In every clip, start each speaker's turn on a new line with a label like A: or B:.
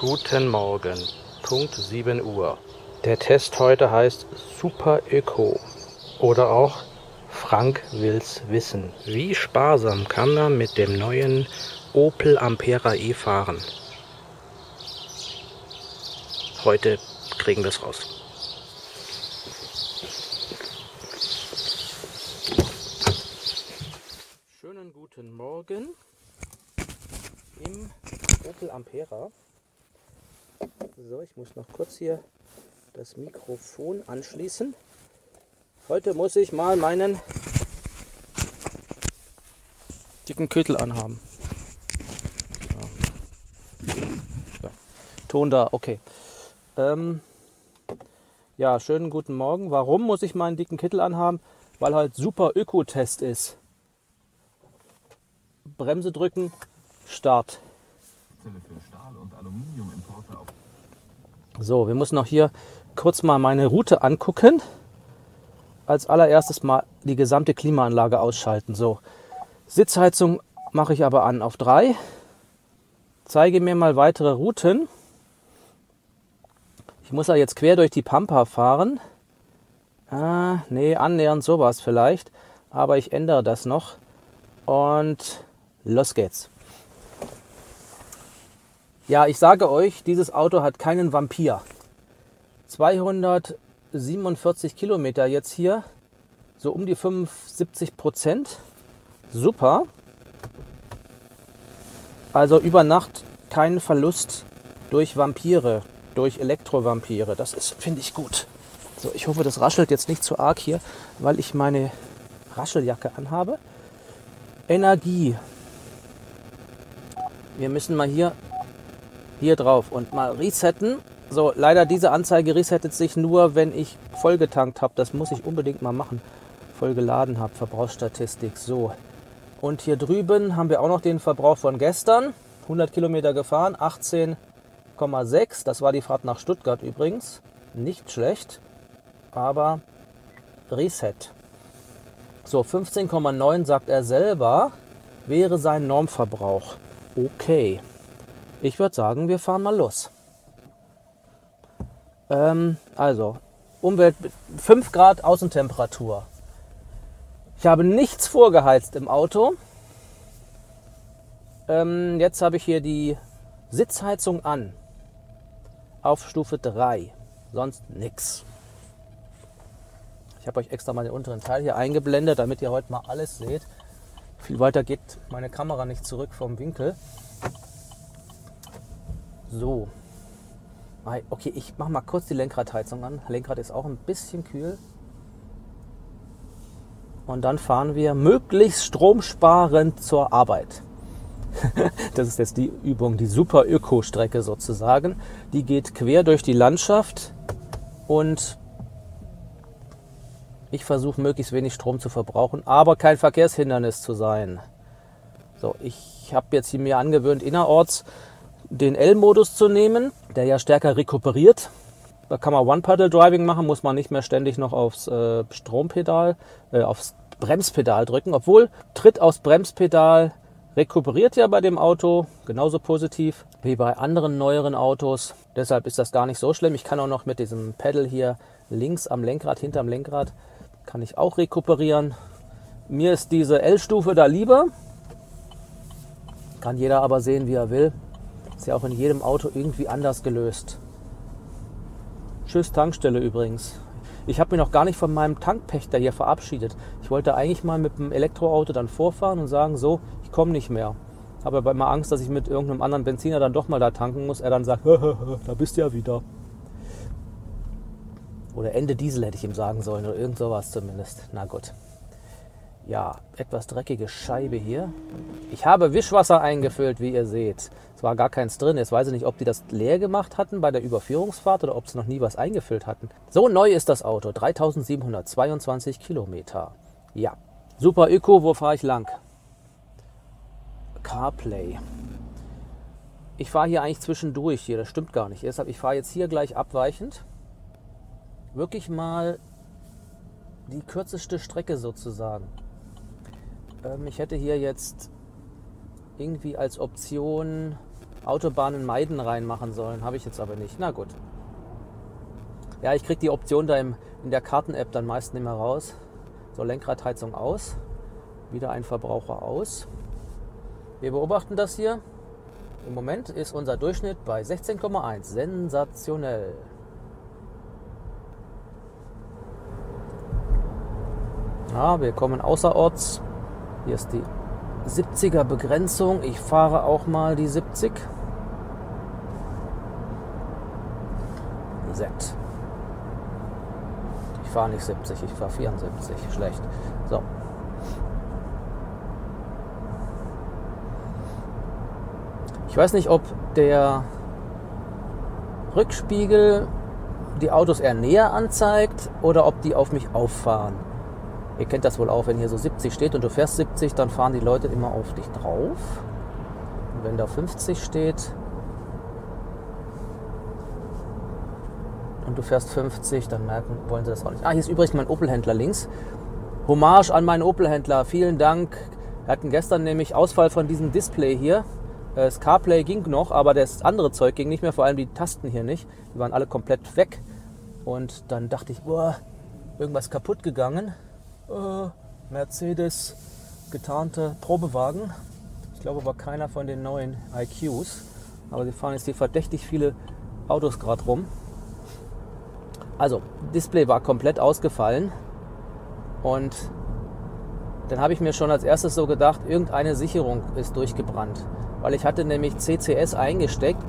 A: Guten Morgen, Punkt 7 Uhr. Der Test heute heißt Super Öko oder auch Frank will's wissen. Wie sparsam kann man mit dem neuen Opel Ampera e fahren? Heute kriegen wir es raus. Schönen guten Morgen im Opel Ampera. Ich muss noch kurz hier das Mikrofon anschließen. Heute muss ich mal meinen dicken Kittel anhaben. Ja. Ja. Ton da, okay. Ähm, ja, schönen guten Morgen. Warum muss ich meinen dicken Kittel anhaben? Weil halt super Ökotest ist. Bremse drücken, Start. So, wir müssen noch hier kurz mal meine Route angucken. Als allererstes mal die gesamte Klimaanlage ausschalten. So, Sitzheizung mache ich aber an auf 3. Zeige mir mal weitere Routen. Ich muss ja jetzt quer durch die Pampa fahren. Ah, nee, annähernd sowas vielleicht. Aber ich ändere das noch. Und los geht's. Ja, ich sage euch, dieses Auto hat keinen Vampir. 247 Kilometer jetzt hier, so um die 75 Prozent. Super. Also über Nacht kein Verlust durch Vampire, durch Elektrovampire. Das ist, finde ich, gut. So, ich hoffe, das raschelt jetzt nicht zu arg hier, weil ich meine Rascheljacke anhabe. Energie. Wir müssen mal hier, hier drauf und mal resetten. So, leider diese Anzeige resettet sich nur, wenn ich voll getankt habe. Das muss ich unbedingt mal machen. Voll geladen habe, Verbrauchsstatistik. So. Und hier drüben haben wir auch noch den Verbrauch von gestern. 100 Kilometer gefahren, 18,6. Das war die Fahrt nach Stuttgart übrigens. Nicht schlecht, aber Reset. So, 15,9 sagt er selber, wäre sein Normverbrauch. Okay. Ich würde sagen, wir fahren mal los. Ähm, also, Umwelt 5 Grad Außentemperatur. Ich habe nichts vorgeheizt im Auto. Ähm, jetzt habe ich hier die Sitzheizung an. Auf Stufe 3. Sonst nichts. Ich habe euch extra mal den unteren Teil hier eingeblendet, damit ihr heute mal alles seht. Viel weiter geht meine Kamera nicht zurück vom Winkel. So. Okay, ich mache mal kurz die Lenkradheizung an. Lenkrad ist auch ein bisschen kühl. Und dann fahren wir möglichst stromsparend zur Arbeit. das ist jetzt die Übung, die super Öko-Strecke sozusagen. Die geht quer durch die Landschaft und ich versuche möglichst wenig Strom zu verbrauchen, aber kein Verkehrshindernis zu sein. So, ich habe jetzt hier mir angewöhnt, innerorts den L-Modus zu nehmen, der ja stärker rekuperiert. Da kann man One-Pedal-Driving machen, muss man nicht mehr ständig noch aufs äh, Strompedal, äh, aufs Bremspedal drücken. Obwohl Tritt aufs Bremspedal rekuperiert ja bei dem Auto genauso positiv wie bei anderen neueren Autos. Deshalb ist das gar nicht so schlimm. Ich kann auch noch mit diesem Pedal hier links am Lenkrad, hinterm Lenkrad, kann ich auch rekuperieren. Mir ist diese L-Stufe da lieber. Kann jeder aber sehen, wie er will. Ist ja auch in jedem Auto irgendwie anders gelöst. Tschüss Tankstelle übrigens. Ich habe mich noch gar nicht von meinem Tankpächter hier verabschiedet. Ich wollte eigentlich mal mit dem Elektroauto dann vorfahren und sagen, so, ich komme nicht mehr. Habe aber immer Angst, dass ich mit irgendeinem anderen Benziner dann doch mal da tanken muss. Er dann sagt, da bist du ja wieder. Oder Ende Diesel hätte ich ihm sagen sollen oder irgend sowas zumindest. Na gut. Ja, etwas dreckige Scheibe hier. Ich habe Wischwasser eingefüllt, wie ihr seht. Es war gar keins drin. Jetzt weiß ich nicht, ob die das leer gemacht hatten bei der Überführungsfahrt oder ob sie noch nie was eingefüllt hatten. So neu ist das Auto. 3722 Kilometer. Ja, super Öko. Wo fahre ich lang? CarPlay. Ich fahre hier eigentlich zwischendurch hier. Das stimmt gar nicht. Deshalb, ich fahre jetzt hier gleich abweichend wirklich mal die kürzeste Strecke sozusagen. Ähm, ich hätte hier jetzt irgendwie als Option Autobahnen meiden reinmachen sollen. Habe ich jetzt aber nicht. Na gut. Ja, ich kriege die Option da im, in der Karten-App dann meist nicht mehr raus. So, Lenkradheizung aus. Wieder ein Verbraucher aus. Wir beobachten das hier. Im Moment ist unser Durchschnitt bei 16,1. Sensationell. Ja, wir kommen außerorts. Hier ist die 70er Begrenzung. Ich fahre auch mal die 70. Z. Ich fahre nicht 70, ich fahre 74. Schlecht. So. Ich weiß nicht, ob der Rückspiegel die Autos eher näher anzeigt oder ob die auf mich auffahren. Ihr kennt das wohl auch, wenn hier so 70 steht und du fährst 70, dann fahren die Leute immer auf dich drauf. Und wenn da 50 steht und du fährst 50, dann merken, wollen sie das auch nicht. Ah, hier ist übrigens mein Opel-Händler links. Hommage an meinen Opel-Händler. Vielen Dank. Wir hatten gestern nämlich Ausfall von diesem Display hier. Das CarPlay ging noch, aber das andere Zeug ging nicht mehr, vor allem die Tasten hier nicht. Die waren alle komplett weg. Und dann dachte ich, boah, irgendwas kaputt gegangen äh, Mercedes getarnte Probewagen. Ich glaube, war keiner von den neuen IQs. Aber sie fahren jetzt hier verdächtig viele Autos gerade rum. Also, Display war komplett ausgefallen. Und dann habe ich mir schon als erstes so gedacht, irgendeine Sicherung ist durchgebrannt. Weil ich hatte nämlich CCS eingesteckt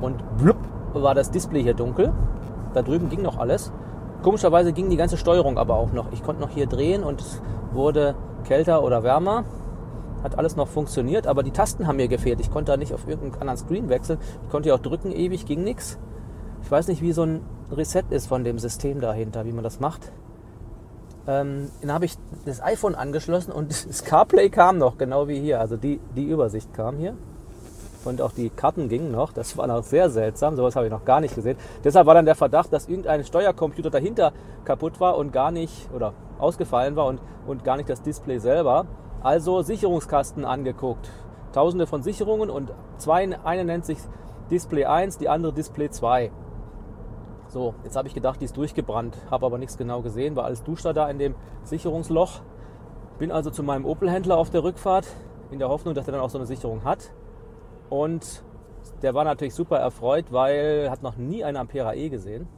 A: und blub war das Display hier dunkel. Da drüben ging noch alles. Komischerweise ging die ganze Steuerung aber auch noch. Ich konnte noch hier drehen und es wurde kälter oder wärmer. Hat alles noch funktioniert, aber die Tasten haben mir gefehlt. Ich konnte da nicht auf irgendeinen anderen Screen wechseln. Ich konnte ja auch drücken ewig, ging nichts. Ich weiß nicht, wie so ein Reset ist von dem System dahinter, wie man das macht. Ähm, dann habe ich das iPhone angeschlossen und das CarPlay kam noch, genau wie hier. Also die, die Übersicht kam hier und auch die Karten gingen noch. Das war noch sehr seltsam, sowas habe ich noch gar nicht gesehen. Deshalb war dann der Verdacht, dass irgendein Steuercomputer dahinter kaputt war und gar nicht oder ausgefallen war und, und gar nicht das Display selber. Also Sicherungskasten angeguckt. Tausende von Sicherungen und zwei, eine nennt sich Display 1, die andere Display 2. So, jetzt habe ich gedacht, die ist durchgebrannt, habe aber nichts genau gesehen, war alles Duschter da in dem Sicherungsloch. Bin also zu meinem Opel-Händler auf der Rückfahrt in der Hoffnung, dass er dann auch so eine Sicherung hat. Und der war natürlich super erfreut, weil hat noch nie eine Ampera E gesehen.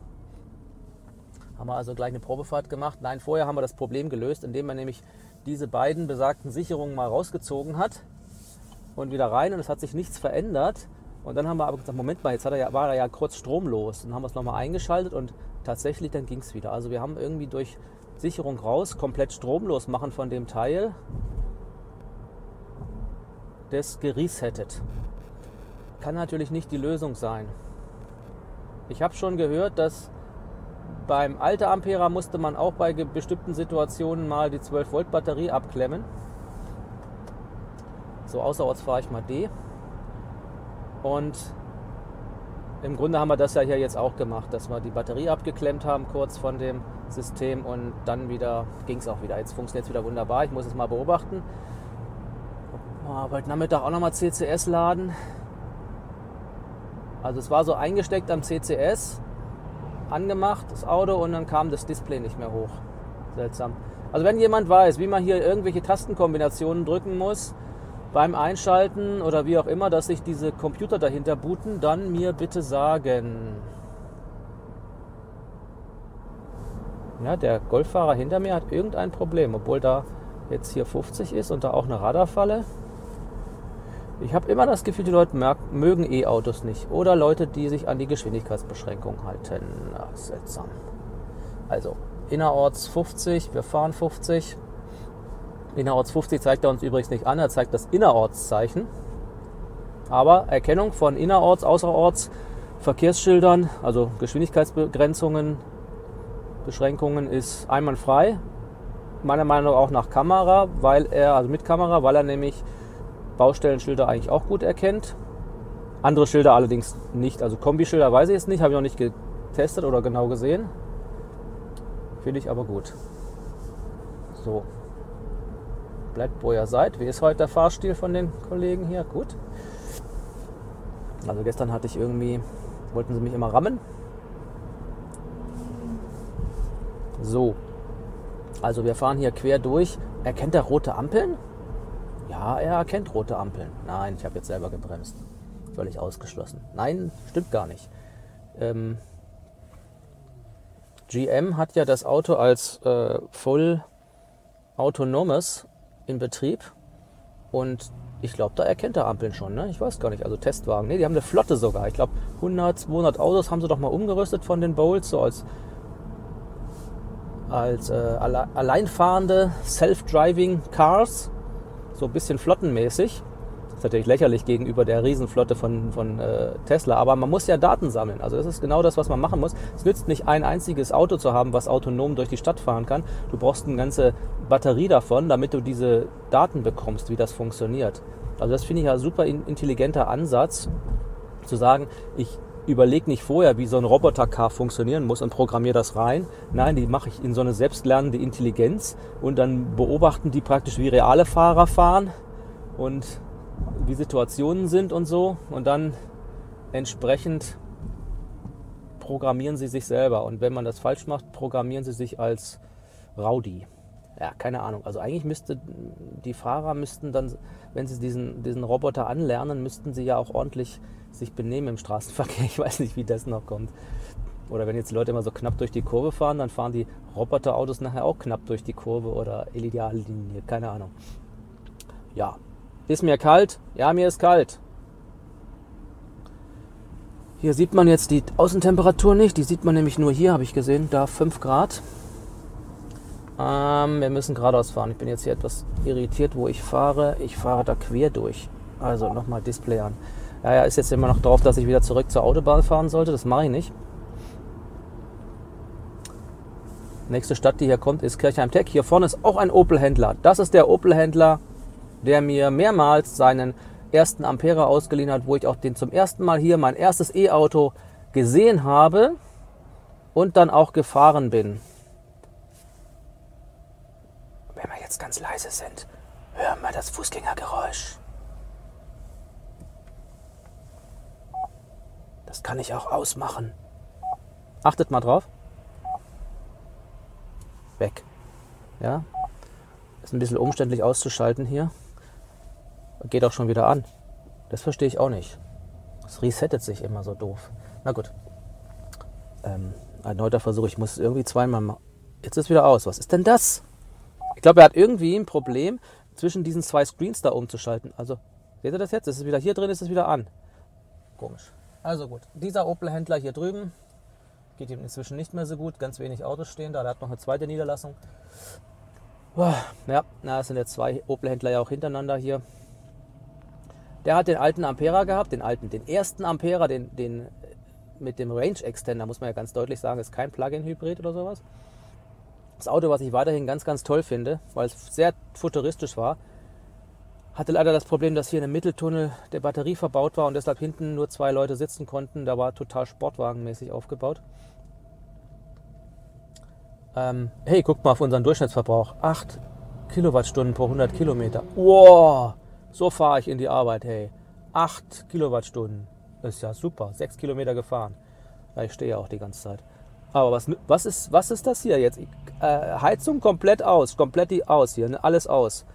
A: Haben wir also gleich eine Probefahrt gemacht. Nein, vorher haben wir das Problem gelöst, indem man nämlich diese beiden besagten Sicherungen mal rausgezogen hat und wieder rein und es hat sich nichts verändert. Und dann haben wir aber gesagt, Moment mal, jetzt er ja, war er ja kurz stromlos. Dann haben wir es nochmal eingeschaltet und tatsächlich dann ging es wieder. Also wir haben irgendwie durch Sicherung raus komplett stromlos machen von dem Teil das geresettet kann natürlich nicht die Lösung sein. Ich habe schon gehört, dass beim Alter Ampera musste man auch bei bestimmten Situationen mal die 12 Volt Batterie abklemmen. So außerorts fahre ich mal D. Und im Grunde haben wir das ja hier jetzt auch gemacht, dass wir die Batterie abgeklemmt haben kurz von dem System und dann wieder ging es auch wieder. Jetzt funktioniert es wieder wunderbar. Ich muss es mal beobachten. heute Nachmittag auch nochmal CCS laden. Also es war so eingesteckt am CCS, angemacht, das Auto, und dann kam das Display nicht mehr hoch. Seltsam. Also wenn jemand weiß, wie man hier irgendwelche Tastenkombinationen drücken muss beim Einschalten oder wie auch immer, dass sich diese Computer dahinter booten, dann mir bitte sagen. Ja, der Golffahrer hinter mir hat irgendein Problem, obwohl da jetzt hier 50 ist und da auch eine Radarfalle. Ich habe immer das Gefühl, die Leute mögen E-Autos nicht. Oder Leute, die sich an die Geschwindigkeitsbeschränkung halten. Ach, seltsam. Also, innerorts 50, wir fahren 50. Innerorts 50 zeigt er uns übrigens nicht an, er zeigt das Innerortszeichen. Aber Erkennung von Innerorts, Außerorts, Verkehrsschildern, also Geschwindigkeitsbegrenzungen, Beschränkungen ist einwandfrei. Meiner Meinung nach auch nach Kamera, weil er, also mit Kamera, weil er nämlich Baustellenschilder eigentlich auch gut erkennt. Andere Schilder allerdings nicht. Also Kombischilder weiß ich jetzt nicht, habe ich noch nicht getestet oder genau gesehen. Finde ich aber gut. So. Bleibt, wo ihr seid. Wie ist heute der Fahrstil von den Kollegen hier? Gut. Also gestern hatte ich irgendwie, wollten sie mich immer rammen. So. Also wir fahren hier quer durch. Erkennt er rote Ampeln? Ja, er erkennt rote Ampeln. Nein, ich habe jetzt selber gebremst. Völlig ausgeschlossen. Nein, stimmt gar nicht. Ähm, GM hat ja das Auto als äh, voll autonomes in Betrieb und ich glaube, da erkennt er Ampeln schon. Ne? Ich weiß gar nicht. Also Testwagen. Ne, die haben eine Flotte sogar. Ich glaube, 100, 200 Autos haben sie doch mal umgerüstet von den Bolts, so als, als äh, alle, alleinfahrende Self-Driving Cars. So ein bisschen flottenmäßig ist natürlich lächerlich gegenüber der Riesenflotte von, von äh, Tesla, aber man muss ja Daten sammeln. Also das ist genau das, was man machen muss. Es nützt nicht ein einziges Auto zu haben, was autonom durch die Stadt fahren kann. Du brauchst eine ganze Batterie davon, damit du diese Daten bekommst, wie das funktioniert. Also das finde ich ja super intelligenter Ansatz, zu sagen, ich überlege nicht vorher, wie so ein Robotercar funktionieren muss und programmiere das rein. Nein, die mache ich in so eine selbstlernende Intelligenz und dann beobachten die praktisch, wie reale Fahrer fahren und wie Situationen sind und so. Und dann entsprechend programmieren sie sich selber. Und wenn man das falsch macht, programmieren sie sich als Rowdy. Ja, keine Ahnung. Also eigentlich müsste die Fahrer müssten dann, wenn sie diesen, diesen Roboter anlernen, müssten sie ja auch ordentlich sich benehmen im Straßenverkehr. Ich weiß nicht, wie das noch kommt. Oder wenn jetzt Leute immer so knapp durch die Kurve fahren, dann fahren die Roboterautos nachher auch knapp durch die Kurve oder Ideallinie. Keine Ahnung. Ja, ist mir kalt? Ja, mir ist kalt. Hier sieht man jetzt die Außentemperatur nicht. Die sieht man nämlich nur hier, habe ich gesehen. Da 5 Grad. Ähm, wir müssen geradeaus fahren. Ich bin jetzt hier etwas irritiert, wo ich fahre. Ich fahre da quer durch. Also nochmal Display an. Ja, ja, ist jetzt immer noch drauf, dass ich wieder zurück zur Autobahn fahren sollte. Das mache ich nicht. Nächste Stadt, die hier kommt, ist Kirchheim Tech. Hier vorne ist auch ein Opel-Händler. Das ist der Opel-Händler der mir mehrmals seinen ersten Ampere ausgeliehen hat, wo ich auch den zum ersten Mal hier mein erstes E-Auto gesehen habe und dann auch gefahren bin. Wenn wir jetzt ganz leise sind, hören wir das Fußgängergeräusch. Das kann ich auch ausmachen. Achtet mal drauf. Weg. Ja. Ist ein bisschen umständlich auszuschalten hier geht auch schon wieder an. Das verstehe ich auch nicht. Es resettet sich immer so doof. Na gut. Ähm, erneuter Versuch. Ich muss es irgendwie zweimal machen. Jetzt ist wieder aus. Was ist denn das? Ich glaube, er hat irgendwie ein Problem, zwischen diesen zwei Screens da umzuschalten. Also, seht ihr das jetzt? Es ist wieder hier drin, ist es wieder an. Komisch. Also gut. Dieser Opel-Händler hier drüben geht ihm inzwischen nicht mehr so gut. Ganz wenig Autos stehen da. Der hat noch eine zweite Niederlassung. Ja, na, es sind jetzt zwei Opel-Händler ja auch hintereinander hier. Der hat den alten Ampera gehabt, den alten, den ersten Ampera, den, den mit dem Range Extender, muss man ja ganz deutlich sagen, ist kein Plug-in-Hybrid oder sowas. Das Auto, was ich weiterhin ganz, ganz toll finde, weil es sehr futuristisch war, hatte leider das Problem, dass hier in einem Mitteltunnel der Batterie verbaut war und deshalb hinten nur zwei Leute sitzen konnten. Da war total sportwagenmäßig aufgebaut. Ähm, hey, guckt mal auf unseren Durchschnittsverbrauch. 8 Kilowattstunden pro 100 Kilometer. Wow! So fahre ich in die Arbeit, hey. 8 Kilowattstunden. Ist ja super. 6 Kilometer gefahren. Ja, ich stehe ja auch die ganze Zeit. Aber was, was, ist, was ist das hier jetzt? Äh, Heizung komplett aus. Komplett aus hier. Ne? Alles aus.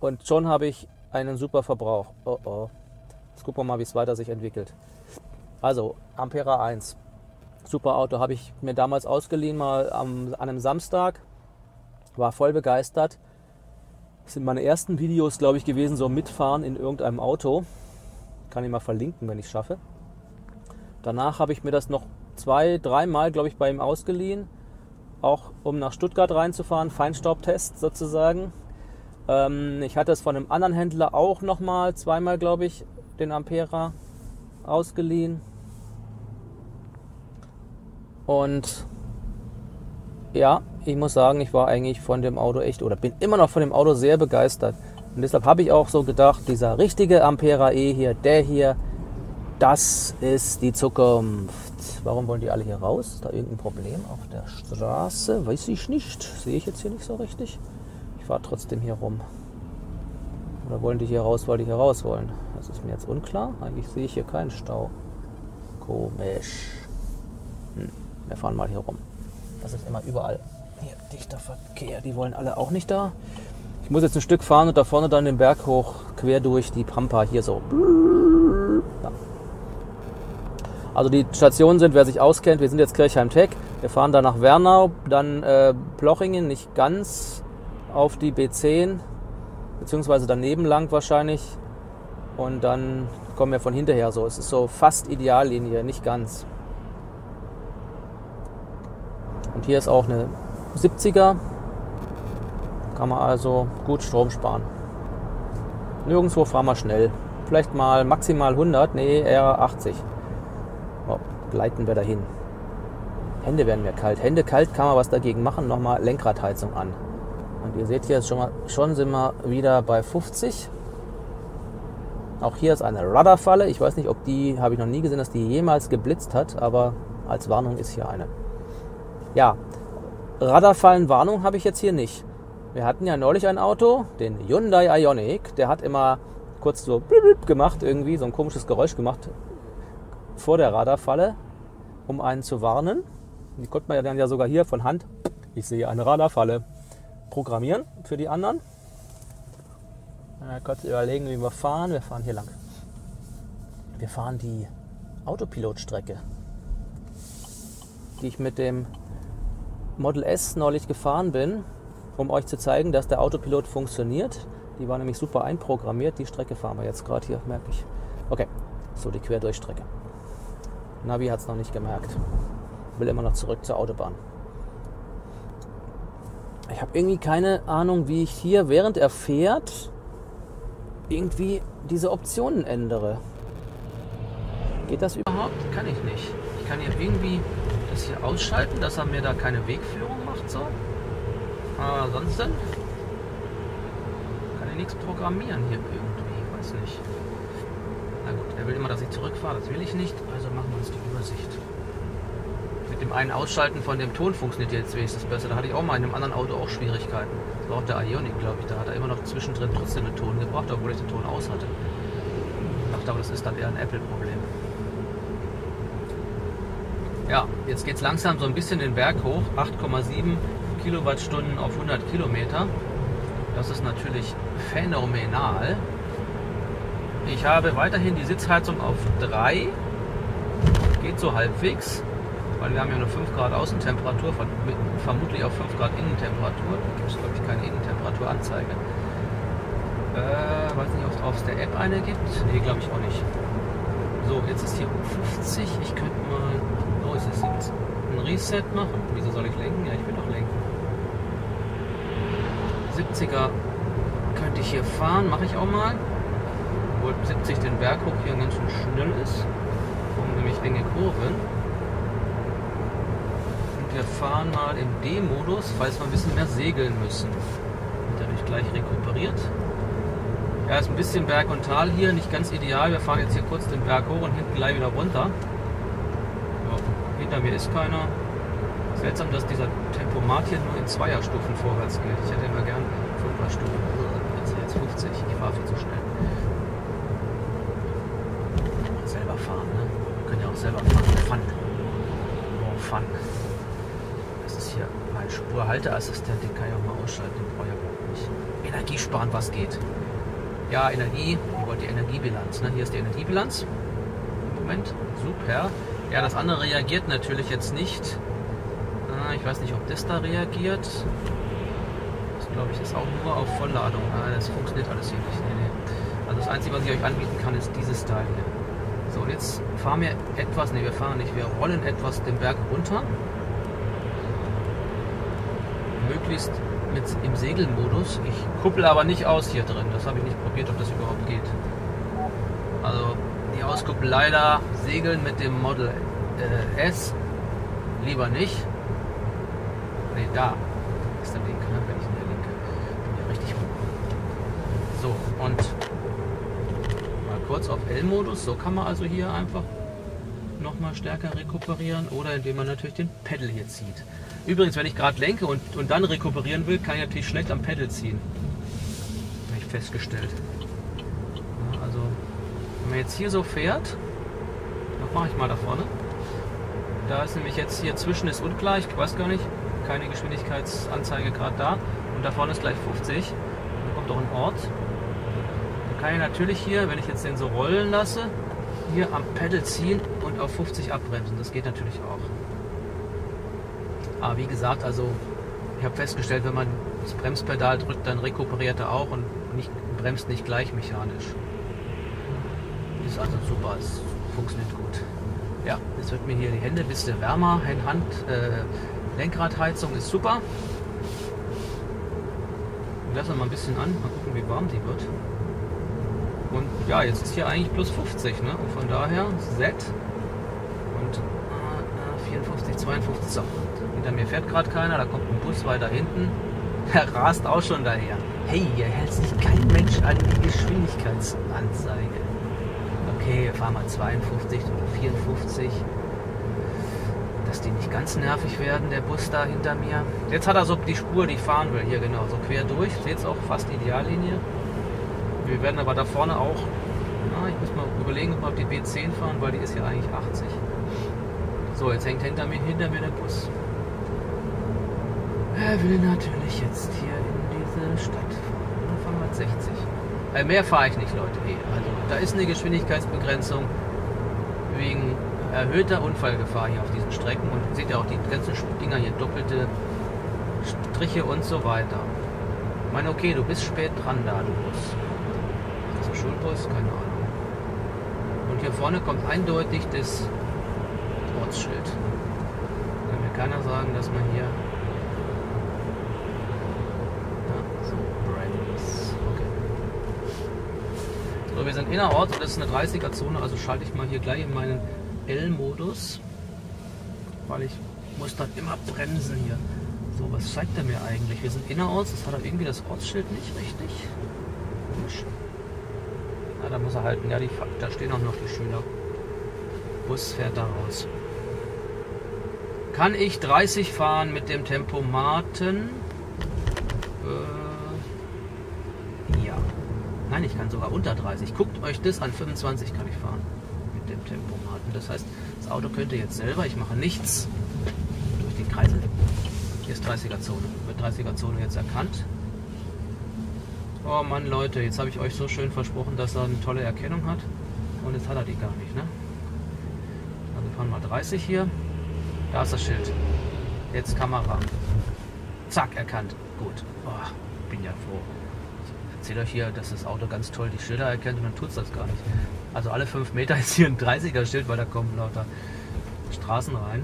A: Und schon habe ich einen super Verbrauch. Oh oh. Jetzt gucken wir mal, wie es weiter sich entwickelt. Also, Ampera 1. Super Auto. Habe ich mir damals ausgeliehen, mal am, an einem Samstag. War voll begeistert. Das sind meine ersten Videos, glaube ich, gewesen, so mitfahren in irgendeinem Auto. Kann ich mal verlinken, wenn ich es schaffe. Danach habe ich mir das noch zwei, dreimal, glaube ich, bei ihm ausgeliehen. Auch um nach Stuttgart reinzufahren, Feinstaubtest sozusagen. Ähm, ich hatte es von einem anderen Händler auch nochmal, zweimal, glaube ich, den Ampera ausgeliehen. Und ja, ich muss sagen, ich war eigentlich von dem Auto echt oder bin immer noch von dem Auto sehr begeistert. Und deshalb habe ich auch so gedacht, dieser richtige Ampera E hier, der hier, das ist die Zukunft. Warum wollen die alle hier raus? Ist da irgendein Problem auf der Straße? Weiß ich nicht. Sehe ich jetzt hier nicht so richtig. Ich fahre trotzdem hier rum. Oder wollen die hier raus, weil die hier raus wollen? Das ist mir jetzt unklar. Eigentlich sehe ich hier keinen Stau. Komisch. Hm. Wir fahren mal hier rum. Das ist immer überall. Hier, dichter Verkehr. Die wollen alle auch nicht da. Ich muss jetzt ein Stück fahren und da vorne dann den Berg hoch, quer durch die Pampa hier so. Ja. Also die Stationen sind, wer sich auskennt, wir sind jetzt Kirchheim-Tech. Wir fahren dann nach Wernau, dann äh, Plochingen, nicht ganz auf die B10, beziehungsweise daneben lang wahrscheinlich. Und dann kommen wir von hinterher so. Es ist so fast Ideallinie, nicht ganz. Und hier ist auch eine 70er. Kann man also gut Strom sparen. Nirgendwo fahren wir schnell. Vielleicht mal maximal 100, nee, eher 80. Oh, gleiten wir dahin. Hände werden mir kalt. Hände kalt kann man was dagegen machen. Nochmal Lenkradheizung an. Und ihr seht hier schon, mal, schon sind wir wieder bei 50. Auch hier ist eine Radarfalle. Ich weiß nicht, ob die, habe ich noch nie gesehen, dass die jemals geblitzt hat, aber als Warnung ist hier eine. Ja, Radarfallenwarnung habe ich jetzt hier nicht. Wir hatten ja neulich ein Auto, den Hyundai Ioniq, der hat immer kurz so gemacht, irgendwie so ein komisches Geräusch gemacht vor der Radarfalle, um einen zu warnen. Die konnte man ja dann ja sogar hier von Hand, ich sehe eine Radarfalle, programmieren für die anderen. Äh, kurz überlegen, wie wir fahren. Wir fahren hier lang. Wir fahren die Autopilotstrecke, die ich mit dem Model S neulich gefahren bin, um euch zu zeigen, dass der Autopilot funktioniert. Die war nämlich super einprogrammiert. Die Strecke fahren wir jetzt gerade hier, merke ich. Okay, so die Querdurchstrecke. Navi hat es noch nicht gemerkt. Will immer noch zurück zur Autobahn. Ich habe irgendwie keine Ahnung, wie ich hier, während er fährt, irgendwie diese Optionen ändere. Geht das überhaupt? Kann ich nicht. Ich kann hier irgendwie das hier ausschalten, dass er mir da keine Wegführung macht. So. Aber ansonsten kann ich nichts programmieren hier irgendwie. Ich weiß nicht. Na gut, er will immer, dass ich zurückfahre. Das will ich nicht. Also machen wir uns die Übersicht. Dem einen Ausschalten von dem Ton funktioniert jetzt wenigstens besser. Da hatte ich auch mal in einem anderen Auto auch Schwierigkeiten. Das war auch der Ioniq, glaube ich. Da hat er immer noch zwischendrin trotzdem einen Ton gebracht, obwohl ich den Ton aus hatte. Ich dachte aber, das ist dann eher ein Apple-Problem. Ja, jetzt geht es langsam so ein bisschen den Berg hoch. 8,7 Kilowattstunden auf 100 Kilometer. Das ist natürlich phänomenal. Ich habe weiterhin die Sitzheizung auf 3. Geht so halbwegs, weil wir haben ja nur 5 Grad Außentemperatur, vermutlich auch 5 Grad Innentemperatur. Da gibt es, glaube ich, keine Innentemperaturanzeige. Äh, weiß nicht, ob es der App eine gibt. Nee, glaube ich auch nicht. So, jetzt ist hier 50. Ich könnte mal. Oh, ist es jetzt ein Reset machen? Wieso soll ich lenken? Ja, ich will doch lenken. 70er könnte ich hier fahren, mache ich auch mal. Obwohl 70 den Berg hoch hier ganz schön schnell ist. Um nämlich enge Kurven. Wir fahren mal im D-Modus, falls wir ein bisschen mehr segeln müssen. Wird dadurch gleich rekuperiert. Ja, ist ein bisschen Berg und Tal hier, nicht ganz ideal. Wir fahren jetzt hier kurz den Berg hoch und hinten gleich wieder runter. Ja, hinter mir ist keiner. Seltsam, dass dieser Tempomat hier nur in Zweierstufen vorwärts geht. Ich hätte immer gern Fünferstufen. Also jetzt 50. Ich fahre viel zu schnell. Selber fahren, ne? Wir können ja auch selber fahren. Fun. Oh, Fun. Das ist hier mein Spurhalteassistent. Den kann ich auch mal ausschalten. Den brauche ich aber nicht. Energiesparen, was geht. Ja, Energie. Ihr wollt die Energiebilanz. Ne? Hier ist die Energiebilanz. Moment. Super. Ja, das andere reagiert natürlich jetzt nicht. Ich weiß nicht, ob das da reagiert. Das glaube ich ist auch nur auf Vollladung. Ah, das funktioniert alles hier nicht. Nee, nee. Also das Einzige, was ich euch anbieten kann, ist dieses Teil hier. So, und jetzt fahren wir etwas, ne, wir fahren nicht, wir rollen etwas den Berg runter. Möglichst mit im Segelmodus. Ich kuppel aber nicht aus hier drin. Das habe ich nicht probiert, ob das überhaupt geht. Also die Auskuppelei da, Segeln mit dem Model äh, S lieber nicht. Ne, da ist der Link, ne? wenn ich in der Link bin ja richtig rum. So, und mal kurz auf L-Modus. So kann man also hier einfach nochmal stärker rekuperieren oder indem man natürlich den Pedal hier zieht. Übrigens, wenn ich gerade lenke und, und dann rekuperieren will, kann ich natürlich schlecht am Pedal ziehen. Habe ich festgestellt. Also, wenn man jetzt hier so fährt, was mache ich mal da vorne? Da ist nämlich jetzt hier zwischen ist unklar, ich weiß gar nicht, keine Geschwindigkeitsanzeige gerade da. Und da vorne ist gleich 50. Da kommt auch ein Ort. Da kann ich natürlich hier, wenn ich jetzt den so rollen lasse, hier am Pedal ziehen und auf 50 abbremsen. Das geht natürlich auch. Aber wie gesagt, also ich habe festgestellt, wenn man das Bremspedal drückt, dann rekuperiert er auch und nicht, bremst nicht gleich mechanisch. Ist also super, es funktioniert gut. Ja, jetzt wird mir hier die Hände ein bisschen wärmer. Hand, äh, Lenkradheizung ist super. Ich lasse mal ein bisschen an, mal gucken, wie warm die wird. Und ja, jetzt ist hier eigentlich plus 50, ne? Und von daher Z und äh, 54, 52. So, hinter mir fährt gerade keiner, da kommt ein Bus weiter hinten. Der rast auch schon daher. Hey, hier hält sich kein Mensch an die Geschwindigkeitsanzeige. Okay, fahr mal 52 oder 54. Dass die nicht ganz nervig werden, der Bus da hinter mir. Jetzt hat er so die Spur, die ich fahren will. Hier genau, so quer durch. Seht es auch, fast Ideallinie. Wir werden aber da vorne auch, na, ich muss mal überlegen, ob wir auf die B10 fahren, weil die ist ja eigentlich 80. So, jetzt hängt hinter mir, hinter mir der Bus. Er will natürlich jetzt hier in diese Stadt fahren. Dann fahren wir 60. Äh, mehr fahre ich nicht, Leute. Eh. Also, da ist eine Geschwindigkeitsbegrenzung wegen erhöhter Unfallgefahr hier auf diesen Strecken. Und seht ihr auch die ganzen Dinger hier, doppelte Striche und so weiter. Ich meine, okay, du bist spät dran da, du Bus. Also Schulbus, keine Ahnung. Und hier vorne kommt eindeutig das Ortsschild. Kann mir keiner sagen, dass man hier Wir sind innerorts und das ist eine 30er-Zone, also schalte ich mal hier gleich in meinen L-Modus, weil ich muss dann immer bremsen hier. So, was zeigt er mir eigentlich? Wir sind innerorts, das hat er irgendwie das Ortsschild nicht richtig. Komisch. Ja, da muss er halten. Ja, die, da stehen auch noch die Schüler. Bus fährt da raus. Kann ich 30 fahren mit dem Tempomaten? Nein, ich kann sogar unter 30. Guckt euch das an, 25 kann ich fahren mit dem Tempomaten. Das heißt, das Auto könnte jetzt selber, ich mache nichts durch den Kreisel. Hier ist 30er-Zone. Wird 30er-Zone jetzt erkannt. Oh Mann, Leute, jetzt habe ich euch so schön versprochen, dass er eine tolle Erkennung hat. Und jetzt hat er die gar nicht, ne? Also fahren wir 30 hier. Da ist das Schild. Jetzt Kamera. Zack, erkannt. Gut. Oh, bin ja froh erzähle euch hier, dass das Auto ganz toll die Schilder erkennt und dann tut es das gar nicht. Also alle fünf Meter ist hier ein 30er Schild, weil da kommen lauter Straßen rein.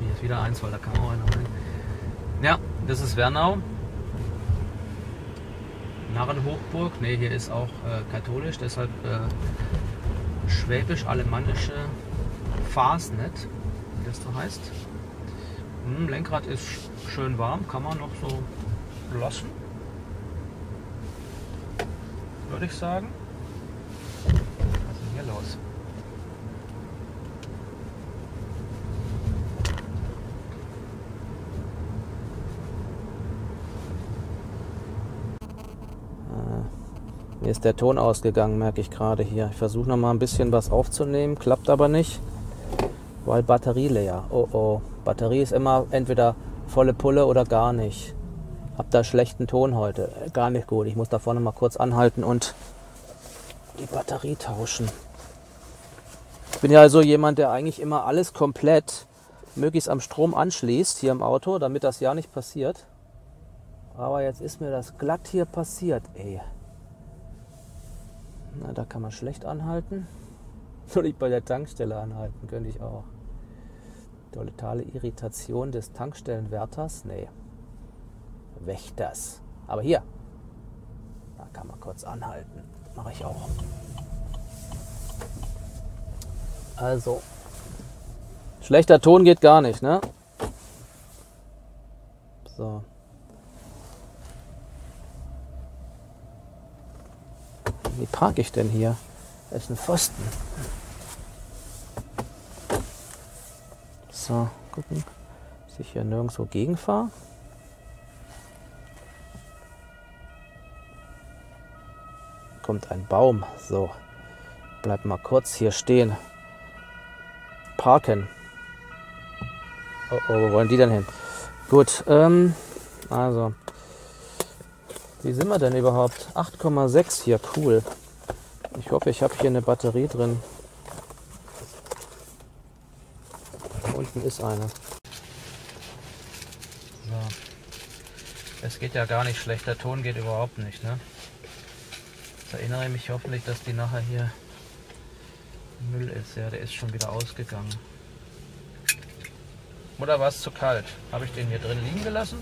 A: Hier ist wieder eins, weil da kann auch einer rein. Ja, das ist Wernau. Narrenhochburg. Ne, hier ist auch äh, katholisch, deshalb äh, schwäbisch-alemannische Fasnet, wie das so heißt. Hm, Lenkrad ist schön warm, kann man noch so lassen würde ich sagen. Was ist denn hier los? Mir ist der Ton ausgegangen, merke ich gerade hier. Ich versuche noch mal ein bisschen was aufzunehmen, klappt aber nicht, weil Batterie leer. Oh oh, Batterie ist immer entweder volle Pulle oder gar nicht. Hab da schlechten Ton heute. Gar nicht gut. Ich muss da vorne mal kurz anhalten und die Batterie tauschen. Ich bin ja also jemand, der eigentlich immer alles komplett möglichst am Strom anschließt hier im Auto, damit das ja nicht passiert. Aber jetzt ist mir das glatt hier passiert, ey. Na, da kann man schlecht anhalten. Soll ich bei der Tankstelle anhalten? Könnte ich auch. Totale Irritation des Tankstellenwärters? Nee. Wächters. Aber hier, da kann man kurz anhalten. Mache ich auch. Also, schlechter Ton geht gar nicht, ne? So. Wie parke ich denn hier? Da ist ein Pfosten. So, gucken, dass ich hier nirgendwo gegenfahre. Kommt ein Baum. So, bleib mal kurz hier stehen. Parken. Oh, oh, wo wollen die denn hin? Gut, ähm, also. Wie sind wir denn überhaupt? 8,6 hier, cool. Ich hoffe, ich habe hier eine Batterie drin. Da unten ist eine. So. Es geht ja gar nicht schlecht, der Ton geht überhaupt nicht, ne? Jetzt erinnere mich hoffentlich, dass die nachher hier Müll ist. Ja, der ist schon wieder ausgegangen. Oder war es zu kalt? Habe ich den hier drin liegen gelassen?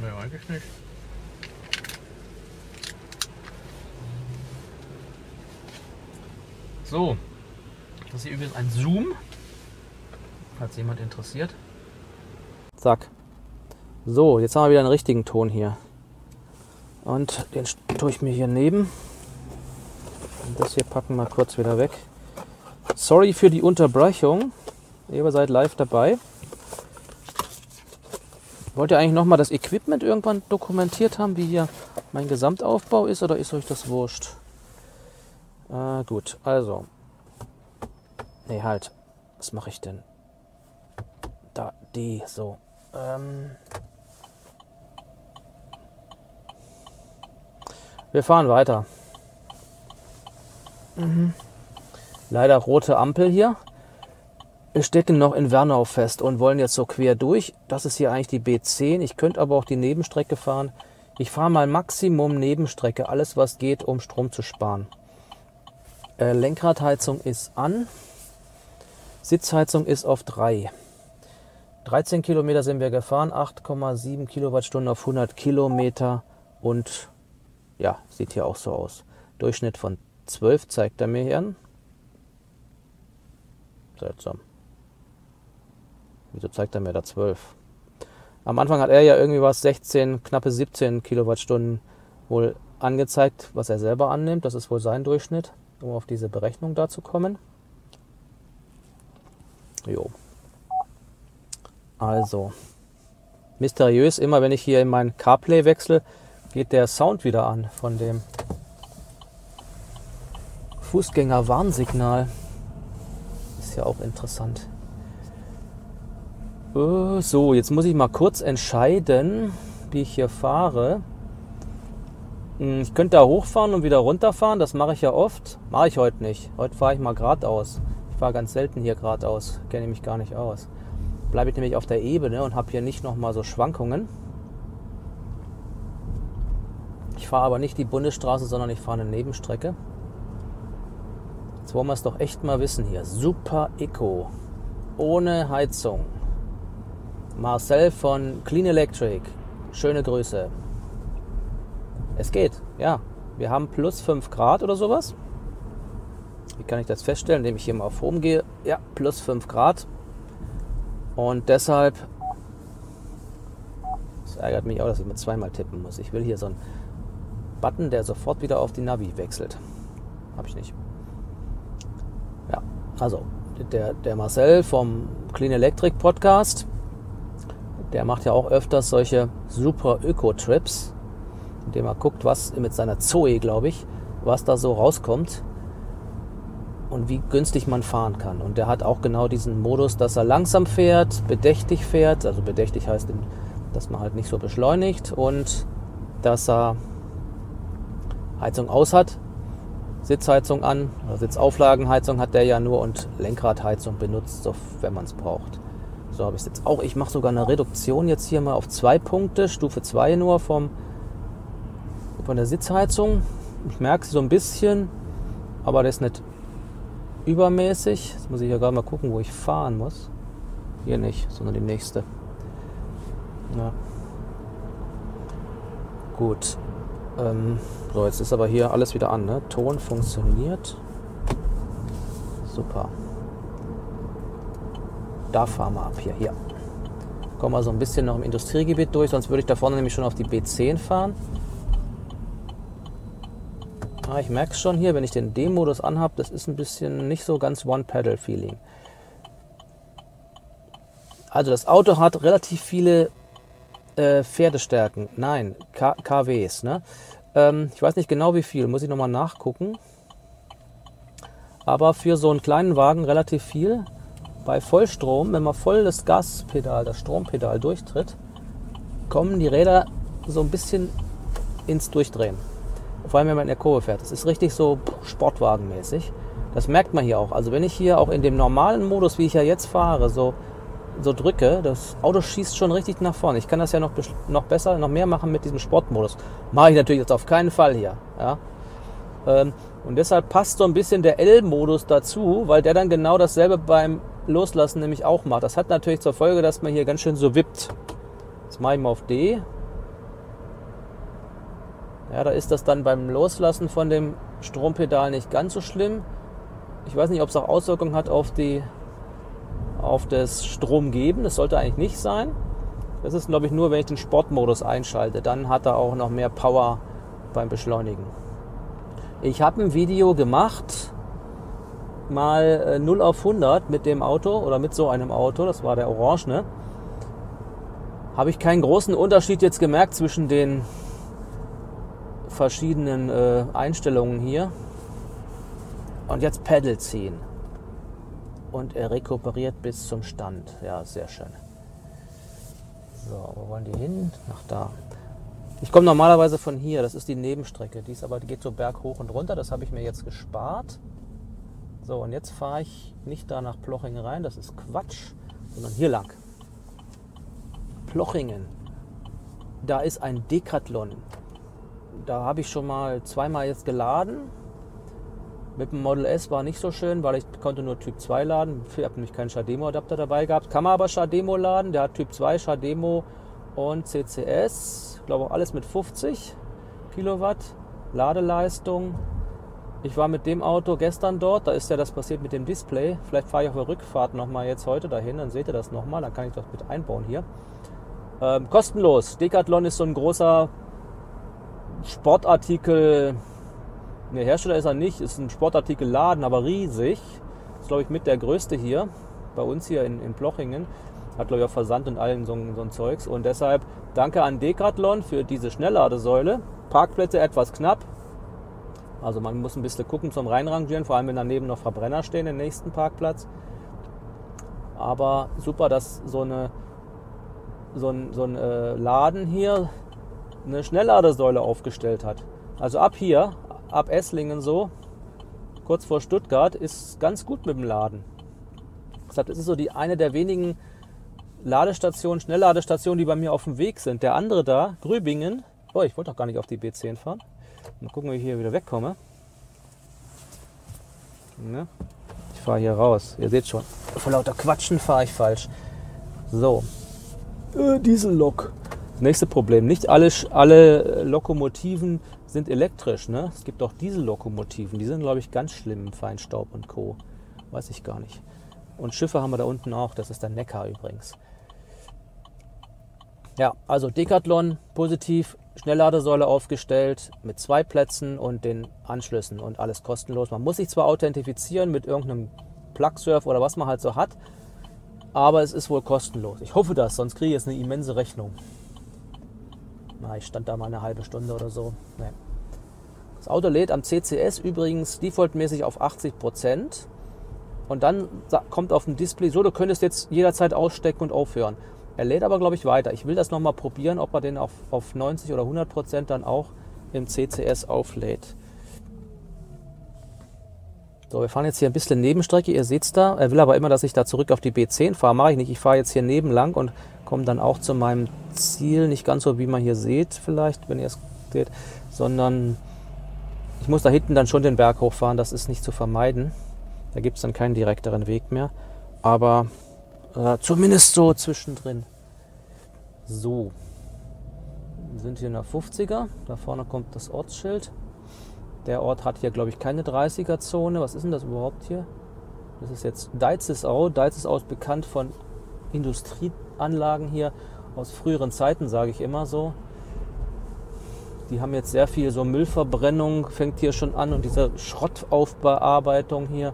A: Nö, nee, eigentlich nicht. So, das ist hier übrigens ein Zoom, falls jemand interessiert. Zack. So, jetzt haben wir wieder einen richtigen Ton hier. Und den tue ich mir hier neben. Das hier packen wir kurz wieder weg. Sorry für die Unterbrechung. Ihr seid live dabei. Wollt ihr eigentlich nochmal das Equipment irgendwann dokumentiert haben, wie hier mein Gesamtaufbau ist, oder ist euch das wurscht? Äh, gut, also. Ne, halt. Was mache ich denn? Da, die, so. Ähm. Wir fahren weiter. Mhm. Leider rote Ampel hier. Wir stecken noch in Wernau fest und wollen jetzt so quer durch. Das ist hier eigentlich die B10. Ich könnte aber auch die Nebenstrecke fahren. Ich fahre mal Maximum Nebenstrecke. Alles, was geht, um Strom zu sparen. Äh, Lenkradheizung ist an. Sitzheizung ist auf 3. 13 Kilometer sind wir gefahren, 8,7 Kilowattstunden auf 100 Kilometer und ja, sieht hier auch so aus. Durchschnitt von 12 zeigt er mir hier an. Seltsam. Wieso zeigt er mir da 12? Am Anfang hat er ja irgendwie was 16, knappe 17 Kilowattstunden wohl angezeigt, was er selber annimmt. Das ist wohl sein Durchschnitt um auf diese Berechnung da zu kommen. Jo. Also, mysteriös, immer wenn ich hier in mein CarPlay wechsle, geht der Sound wieder an von dem Fußgänger-Warnsignal. Ist ja auch interessant. Äh, so, jetzt muss ich mal kurz entscheiden, wie ich hier fahre. Hm, ich könnte da hochfahren und wieder runterfahren, das mache ich ja oft. Mache ich heute nicht. Heute fahre ich mal geradeaus. Ich fahre ganz selten hier geradeaus, kenne mich gar nicht aus. Bleibe ich nämlich auf der Ebene und habe hier nicht nochmal so Schwankungen. Ich fahre aber nicht die Bundesstraße, sondern ich fahre eine Nebenstrecke. Jetzt wollen wir es doch echt mal wissen hier. Super Eco. Ohne Heizung. Marcel von Clean Electric. Schöne Grüße. Es geht, ja. Wir haben plus 5 Grad oder sowas. Wie kann ich das feststellen, indem ich hier mal auf Home gehe? Ja, plus 5 Grad. Und deshalb, es ärgert mich auch, dass ich mit zweimal tippen muss. Ich will hier so einen Button, der sofort wieder auf die Navi wechselt. Habe ich nicht. Also der, der Marcel vom Clean Electric Podcast, der macht ja auch öfters solche super Öko-Trips indem er guckt, was mit seiner Zoe, glaube ich, was da so rauskommt und wie günstig man fahren kann. Und der hat auch genau diesen Modus, dass er langsam fährt, bedächtig fährt. Also bedächtig heißt, dass man halt nicht so beschleunigt und dass er Heizung aus hat, Sitzheizung an, Sitzauflagenheizung hat der ja nur und Lenkradheizung benutzt, so, wenn man es braucht. So habe ich es jetzt auch. Ich mache sogar eine Reduktion jetzt hier mal auf zwei Punkte, Stufe 2 nur vom von der Sitzheizung. Ich merke sie so ein bisschen, aber das ist nicht übermäßig. Jetzt muss ich ja gerade mal gucken, wo ich fahren muss. Hier nicht, sondern die nächste. Ja. Gut. Ähm, so, jetzt ist aber hier alles wieder an. Ne? Ton funktioniert. Super. Da fahren wir ab hier. Hier. Kommen wir so ein bisschen noch im Industriegebiet durch, sonst würde ich da vorne nämlich schon auf die B10 fahren. Ah, ich merke es schon hier, wenn ich den D-Modus anhabe, das ist ein bisschen nicht so ganz One-Pedal-Feeling. Also das Auto hat relativ viele äh, Pferdestärken, nein, K KWs. Ne? Ähm, ich weiß nicht genau wie viel, muss ich nochmal nachgucken. Aber für so einen kleinen Wagen relativ viel. Bei Vollstrom, wenn man voll das Gaspedal, das Strompedal durchtritt, kommen die Räder so ein bisschen ins Durchdrehen. Vor allem, wenn man in der Kurve fährt. Das ist richtig so Sportwagenmäßig. Das merkt man hier auch. Also wenn ich hier auch in dem normalen Modus, wie ich ja jetzt fahre, so, so drücke, das Auto schießt schon richtig nach vorne. Ich kann das ja noch, noch besser, noch mehr machen mit diesem Sportmodus. Mache ich natürlich jetzt auf keinen Fall hier. Ja? Ähm, und deshalb passt so ein bisschen der L-Modus dazu, weil der dann genau dasselbe beim Loslassen nämlich auch macht. Das hat natürlich zur Folge, dass man hier ganz schön so wippt. Jetzt mache ich mal auf D. Ja, da ist das dann beim Loslassen von dem Strompedal nicht ganz so schlimm. Ich weiß nicht, ob es auch Auswirkungen hat auf, die, auf das Stromgeben. Das sollte eigentlich nicht sein. Das ist, glaube ich, nur, wenn ich den Sportmodus einschalte. Dann hat er auch noch mehr Power beim Beschleunigen. Ich habe ein Video gemacht, mal 0 äh, auf 100 mit dem Auto oder mit so einem Auto, das war der Orange, ne? Habe ich keinen großen Unterschied jetzt gemerkt zwischen den verschiedenen äh, Einstellungen hier. Und jetzt Pedal ziehen. Und er rekuperiert bis zum Stand. Ja, sehr schön. So, wo wollen die hin? Nach da. Ich komme normalerweise von hier, das ist die Nebenstrecke. Die ist aber, die geht so berghoch und runter, das habe ich mir jetzt gespart. So, und jetzt fahre ich nicht da nach Plochingen rein, das ist Quatsch, sondern hier lang. Plochingen. Da ist ein Decathlon. Da habe ich schon mal zweimal jetzt geladen. Mit dem Model S war nicht so schön, weil ich konnte nur Typ 2 laden. Ich habe nämlich keinen Shademo-Adapter dabei gehabt. Kann man aber Shademo laden. Der hat Typ 2 Shademo und CCS glaube auch alles mit 50 Kilowatt Ladeleistung. Ich war mit dem Auto gestern dort, da ist ja das passiert mit dem Display. Vielleicht fahre ich auf der Rückfahrt nochmal jetzt heute dahin, dann seht ihr das nochmal, dann kann ich das mit einbauen hier. Ähm, kostenlos. Decathlon ist so ein großer Sportartikel. Ne, Hersteller ist er nicht, ist ein Sportartikelladen, aber riesig. Ist, glaube ich, mit der größte hier, bei uns hier in, in Plochingen. Hat, glaube ich, auch Versand und allen so, so ein Zeugs. Und deshalb danke an Decathlon für diese Schnellladesäule. Parkplätze etwas knapp. Also man muss ein bisschen gucken zum Reinrangieren, vor allem wenn daneben noch Verbrenner stehen, im nächsten Parkplatz. Aber super, dass so, eine, so ein, so ein äh, Laden hier eine Schnellladesäule aufgestellt hat. Also ab hier, ab Esslingen so, kurz vor Stuttgart, ist ganz gut mit dem Laden. Deshalb ist es so die eine der wenigen Ladestationen, Schnellladestationen, die bei mir auf dem Weg sind. Der andere da, Grübingen. Oh, ich wollte doch gar nicht auf die B10 fahren. Mal gucken, wie ich hier wieder wegkomme. Ne? Ich fahre hier raus. Ihr seht schon. Vor lauter Quatschen fahre ich falsch. So. Äh, Diesellok. nächste Problem. Nicht alle, alle Lokomotiven sind elektrisch. Ne? Es gibt auch Diesellokomotiven. Die sind, glaube ich, ganz schlimm im Feinstaub und Co. Weiß ich gar nicht. Und Schiffe haben wir da unten auch. Das ist der Neckar übrigens. Ja, also Decathlon positiv, Schnellladesäule aufgestellt mit zwei Plätzen und den Anschlüssen und alles kostenlos. Man muss sich zwar authentifizieren mit irgendeinem Plugsurf oder was man halt so hat, aber es ist wohl kostenlos. Ich hoffe das, sonst kriege ich jetzt eine immense Rechnung. Ich stand da mal eine halbe Stunde oder so. Nee. Das Auto lädt am CCS übrigens defaultmäßig auf 80 Prozent. Und dann kommt auf dem Display, so, du könntest jetzt jederzeit ausstecken und aufhören. Er lädt aber, glaube ich, weiter. Ich will das nochmal probieren, ob er den auf, auf 90 oder 100 Prozent dann auch im CCS auflädt. So, wir fahren jetzt hier ein bisschen Nebenstrecke, ihr seht es da. Er will aber immer, dass ich da zurück auf die B10 fahre. Mache ich nicht. Ich fahre jetzt hier nebenlang und komme dann auch zu meinem Ziel. Nicht ganz so, wie man hier seht, vielleicht, wenn ihr es seht, sondern ich muss da hinten dann schon den Berg hochfahren. Das ist nicht zu vermeiden. Da gibt es dann keinen direkteren Weg mehr. Aber äh, zumindest so zwischendrin. So. Wir sind hier in der 50er. Da vorne kommt das Ortsschild. Der Ort hat hier, glaube ich, keine 30er-Zone. Was ist denn das überhaupt hier? Das ist jetzt Deizesau. Deizesau ist bekannt von Industrieanlagen hier aus früheren Zeiten, sage ich immer so. Die haben jetzt sehr viel so Müllverbrennung, fängt hier schon an und diese Schrottaufbearbeitung hier.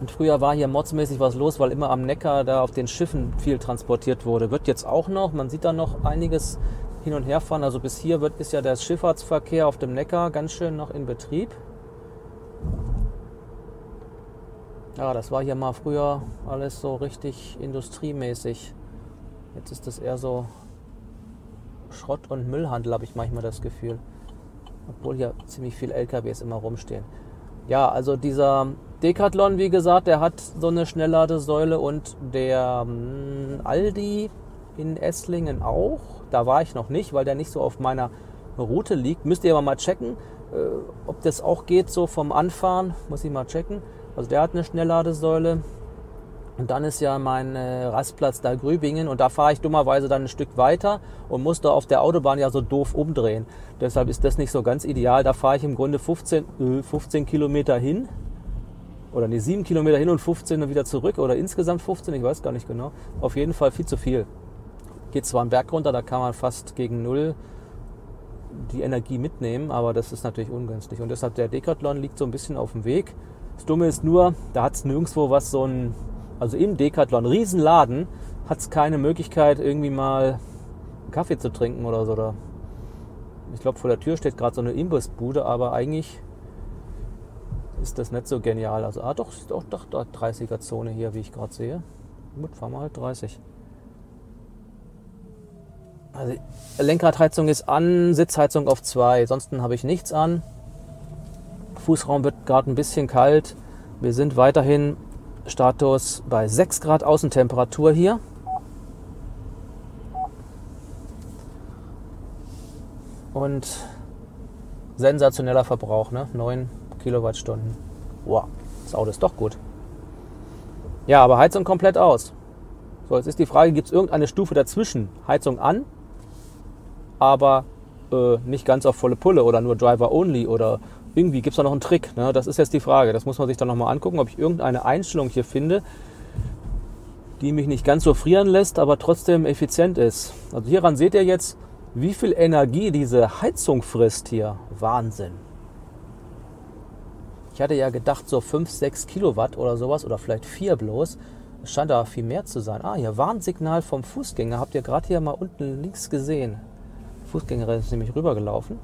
A: Und früher war hier modsmäßig was los, weil immer am Neckar da auf den Schiffen viel transportiert wurde. Wird jetzt auch noch. Man sieht da noch einiges hin und her fahren. Also bis hier wird, ist ja der Schifffahrtsverkehr auf dem Neckar ganz schön noch in Betrieb. Ja, das war hier mal früher alles so richtig industriemäßig. Jetzt ist das eher so Schrott- und Müllhandel, habe ich manchmal das Gefühl. Obwohl hier ziemlich viele LKWs immer rumstehen. Ja, also dieser Decathlon, wie gesagt, der hat so eine Schnellladesäule und der hm, Aldi in Esslingen auch. Da war ich noch nicht, weil der nicht so auf meiner Route liegt. Müsst ihr aber mal checken, äh, ob das auch geht, so vom Anfahren. Muss ich mal checken. Also der hat eine Schnellladesäule. Und dann ist ja mein äh, Rastplatz da Grübingen und da fahre ich dummerweise dann ein Stück weiter und musste auf der Autobahn ja so doof umdrehen. Deshalb ist das nicht so ganz ideal. Da fahre ich im Grunde 15, äh, 15 Kilometer hin oder nee, 7 Kilometer hin und 15 und wieder zurück oder insgesamt 15, ich weiß gar nicht genau. Auf jeden Fall viel zu viel. Geht zwar einen Berg runter, da kann man fast gegen Null die Energie mitnehmen, aber das ist natürlich ungünstig. Und deshalb der Decathlon liegt so ein bisschen auf dem Weg. Das Dumme ist nur, da hat es nirgendwo was so ein also im Decathlon, Riesenladen, hat es keine Möglichkeit, irgendwie mal einen Kaffee zu trinken oder so. Oder ich glaube, vor der Tür steht gerade so eine Imbissbude, aber eigentlich ist das nicht so genial. Also, ah, doch, ist auch doch, doch 30er-Zone hier, wie ich gerade sehe. Gut, fahren wir halt 30. Also, Lenkradheizung ist an, Sitzheizung auf 2. Ansonsten habe ich nichts an. Fußraum wird gerade ein bisschen kalt. Wir sind weiterhin Status bei 6 Grad Außentemperatur hier. Und sensationeller Verbrauch, ne? 9 Kilowattstunden. Wow, das Auto ist doch gut. Ja, aber Heizung komplett aus. So, jetzt ist die Frage, gibt es irgendeine Stufe dazwischen? Heizung an, aber äh, nicht ganz auf volle Pulle oder nur Driver Only oder irgendwie gibt es da noch einen Trick. Ne? Das ist jetzt die Frage. Das muss man sich dann nochmal angucken, ob ich irgendeine Einstellung hier finde, die mich nicht ganz so frieren lässt, aber trotzdem effizient ist. Also hieran seht ihr jetzt, wie viel Energie diese Heizung frisst hier. Wahnsinn. Ich hatte ja gedacht, so 5, 6 Kilowatt oder sowas oder vielleicht 4 bloß. Es scheint da viel mehr zu sein. Ah, hier Warnsignal vom Fußgänger. Habt ihr gerade hier mal unten links gesehen. Fußgängerin ist nämlich rübergelaufen.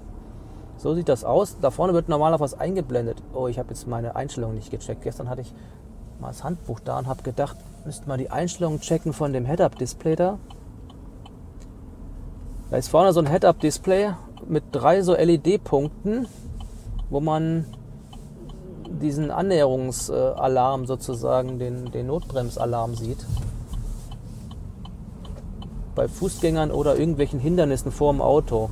A: So sieht das aus. Da vorne wird normalerweise was eingeblendet. Oh, ich habe jetzt meine Einstellung nicht gecheckt. Gestern hatte ich mal das Handbuch da und habe gedacht, müsste mal die Einstellungen checken von dem Head-Up-Display da. Da ist vorne so ein Head-Up-Display mit drei so LED-Punkten, wo man diesen Annäherungsalarm sozusagen, den, den Notbremsalarm sieht. Bei Fußgängern oder irgendwelchen Hindernissen vor dem Auto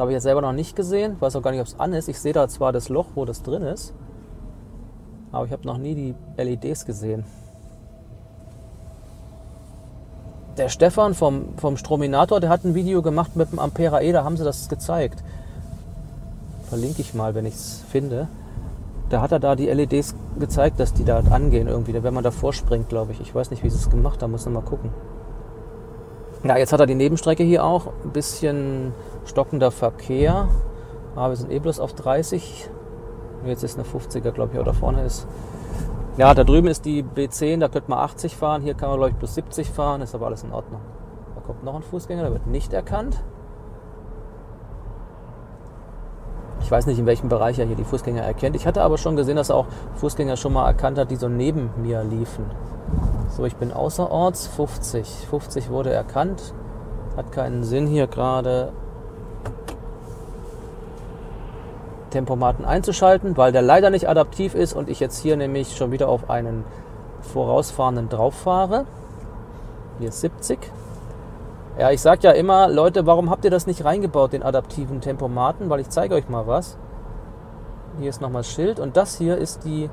A: habe ich jetzt selber noch nicht gesehen. Ich weiß auch gar nicht, ob es an ist. Ich sehe da zwar das Loch, wo das drin ist, aber ich habe noch nie die LEDs gesehen. Der Stefan vom, vom Strominator, der hat ein Video gemacht mit dem Ampera E, da haben sie das gezeigt. Verlinke ich mal, wenn ich es finde. Da hat er da die LEDs gezeigt, dass die da angehen irgendwie, wenn man davor springt, glaube ich. Ich weiß nicht, wie sie es gemacht haben, muss man mal gucken. Ja, jetzt hat er die Nebenstrecke hier auch. Ein bisschen stockender Verkehr. Ah, wir sind eh bloß auf 30. Jetzt ist eine 50er, glaube ich, da vorne ist. Ja, da drüben ist die B10, da könnte man 80 fahren. Hier kann man, glaube ich, plus 70 fahren. Ist aber alles in Ordnung. Da kommt noch ein Fußgänger, der wird nicht erkannt. Ich weiß nicht, in welchem Bereich er hier die Fußgänger erkennt. Ich hatte aber schon gesehen, dass er auch Fußgänger schon mal erkannt hat, die so neben mir liefen. So, ich bin außerorts, 50. 50 wurde erkannt. Hat keinen Sinn hier gerade Tempomaten einzuschalten, weil der leider nicht adaptiv ist und ich jetzt hier nämlich schon wieder auf einen vorausfahrenden drauf fahre. Hier ist 70. Ja, ich sage ja immer, Leute, warum habt ihr das nicht reingebaut, den adaptiven Tempomaten? Weil ich zeige euch mal was. Hier ist nochmal Schild und das hier ist die,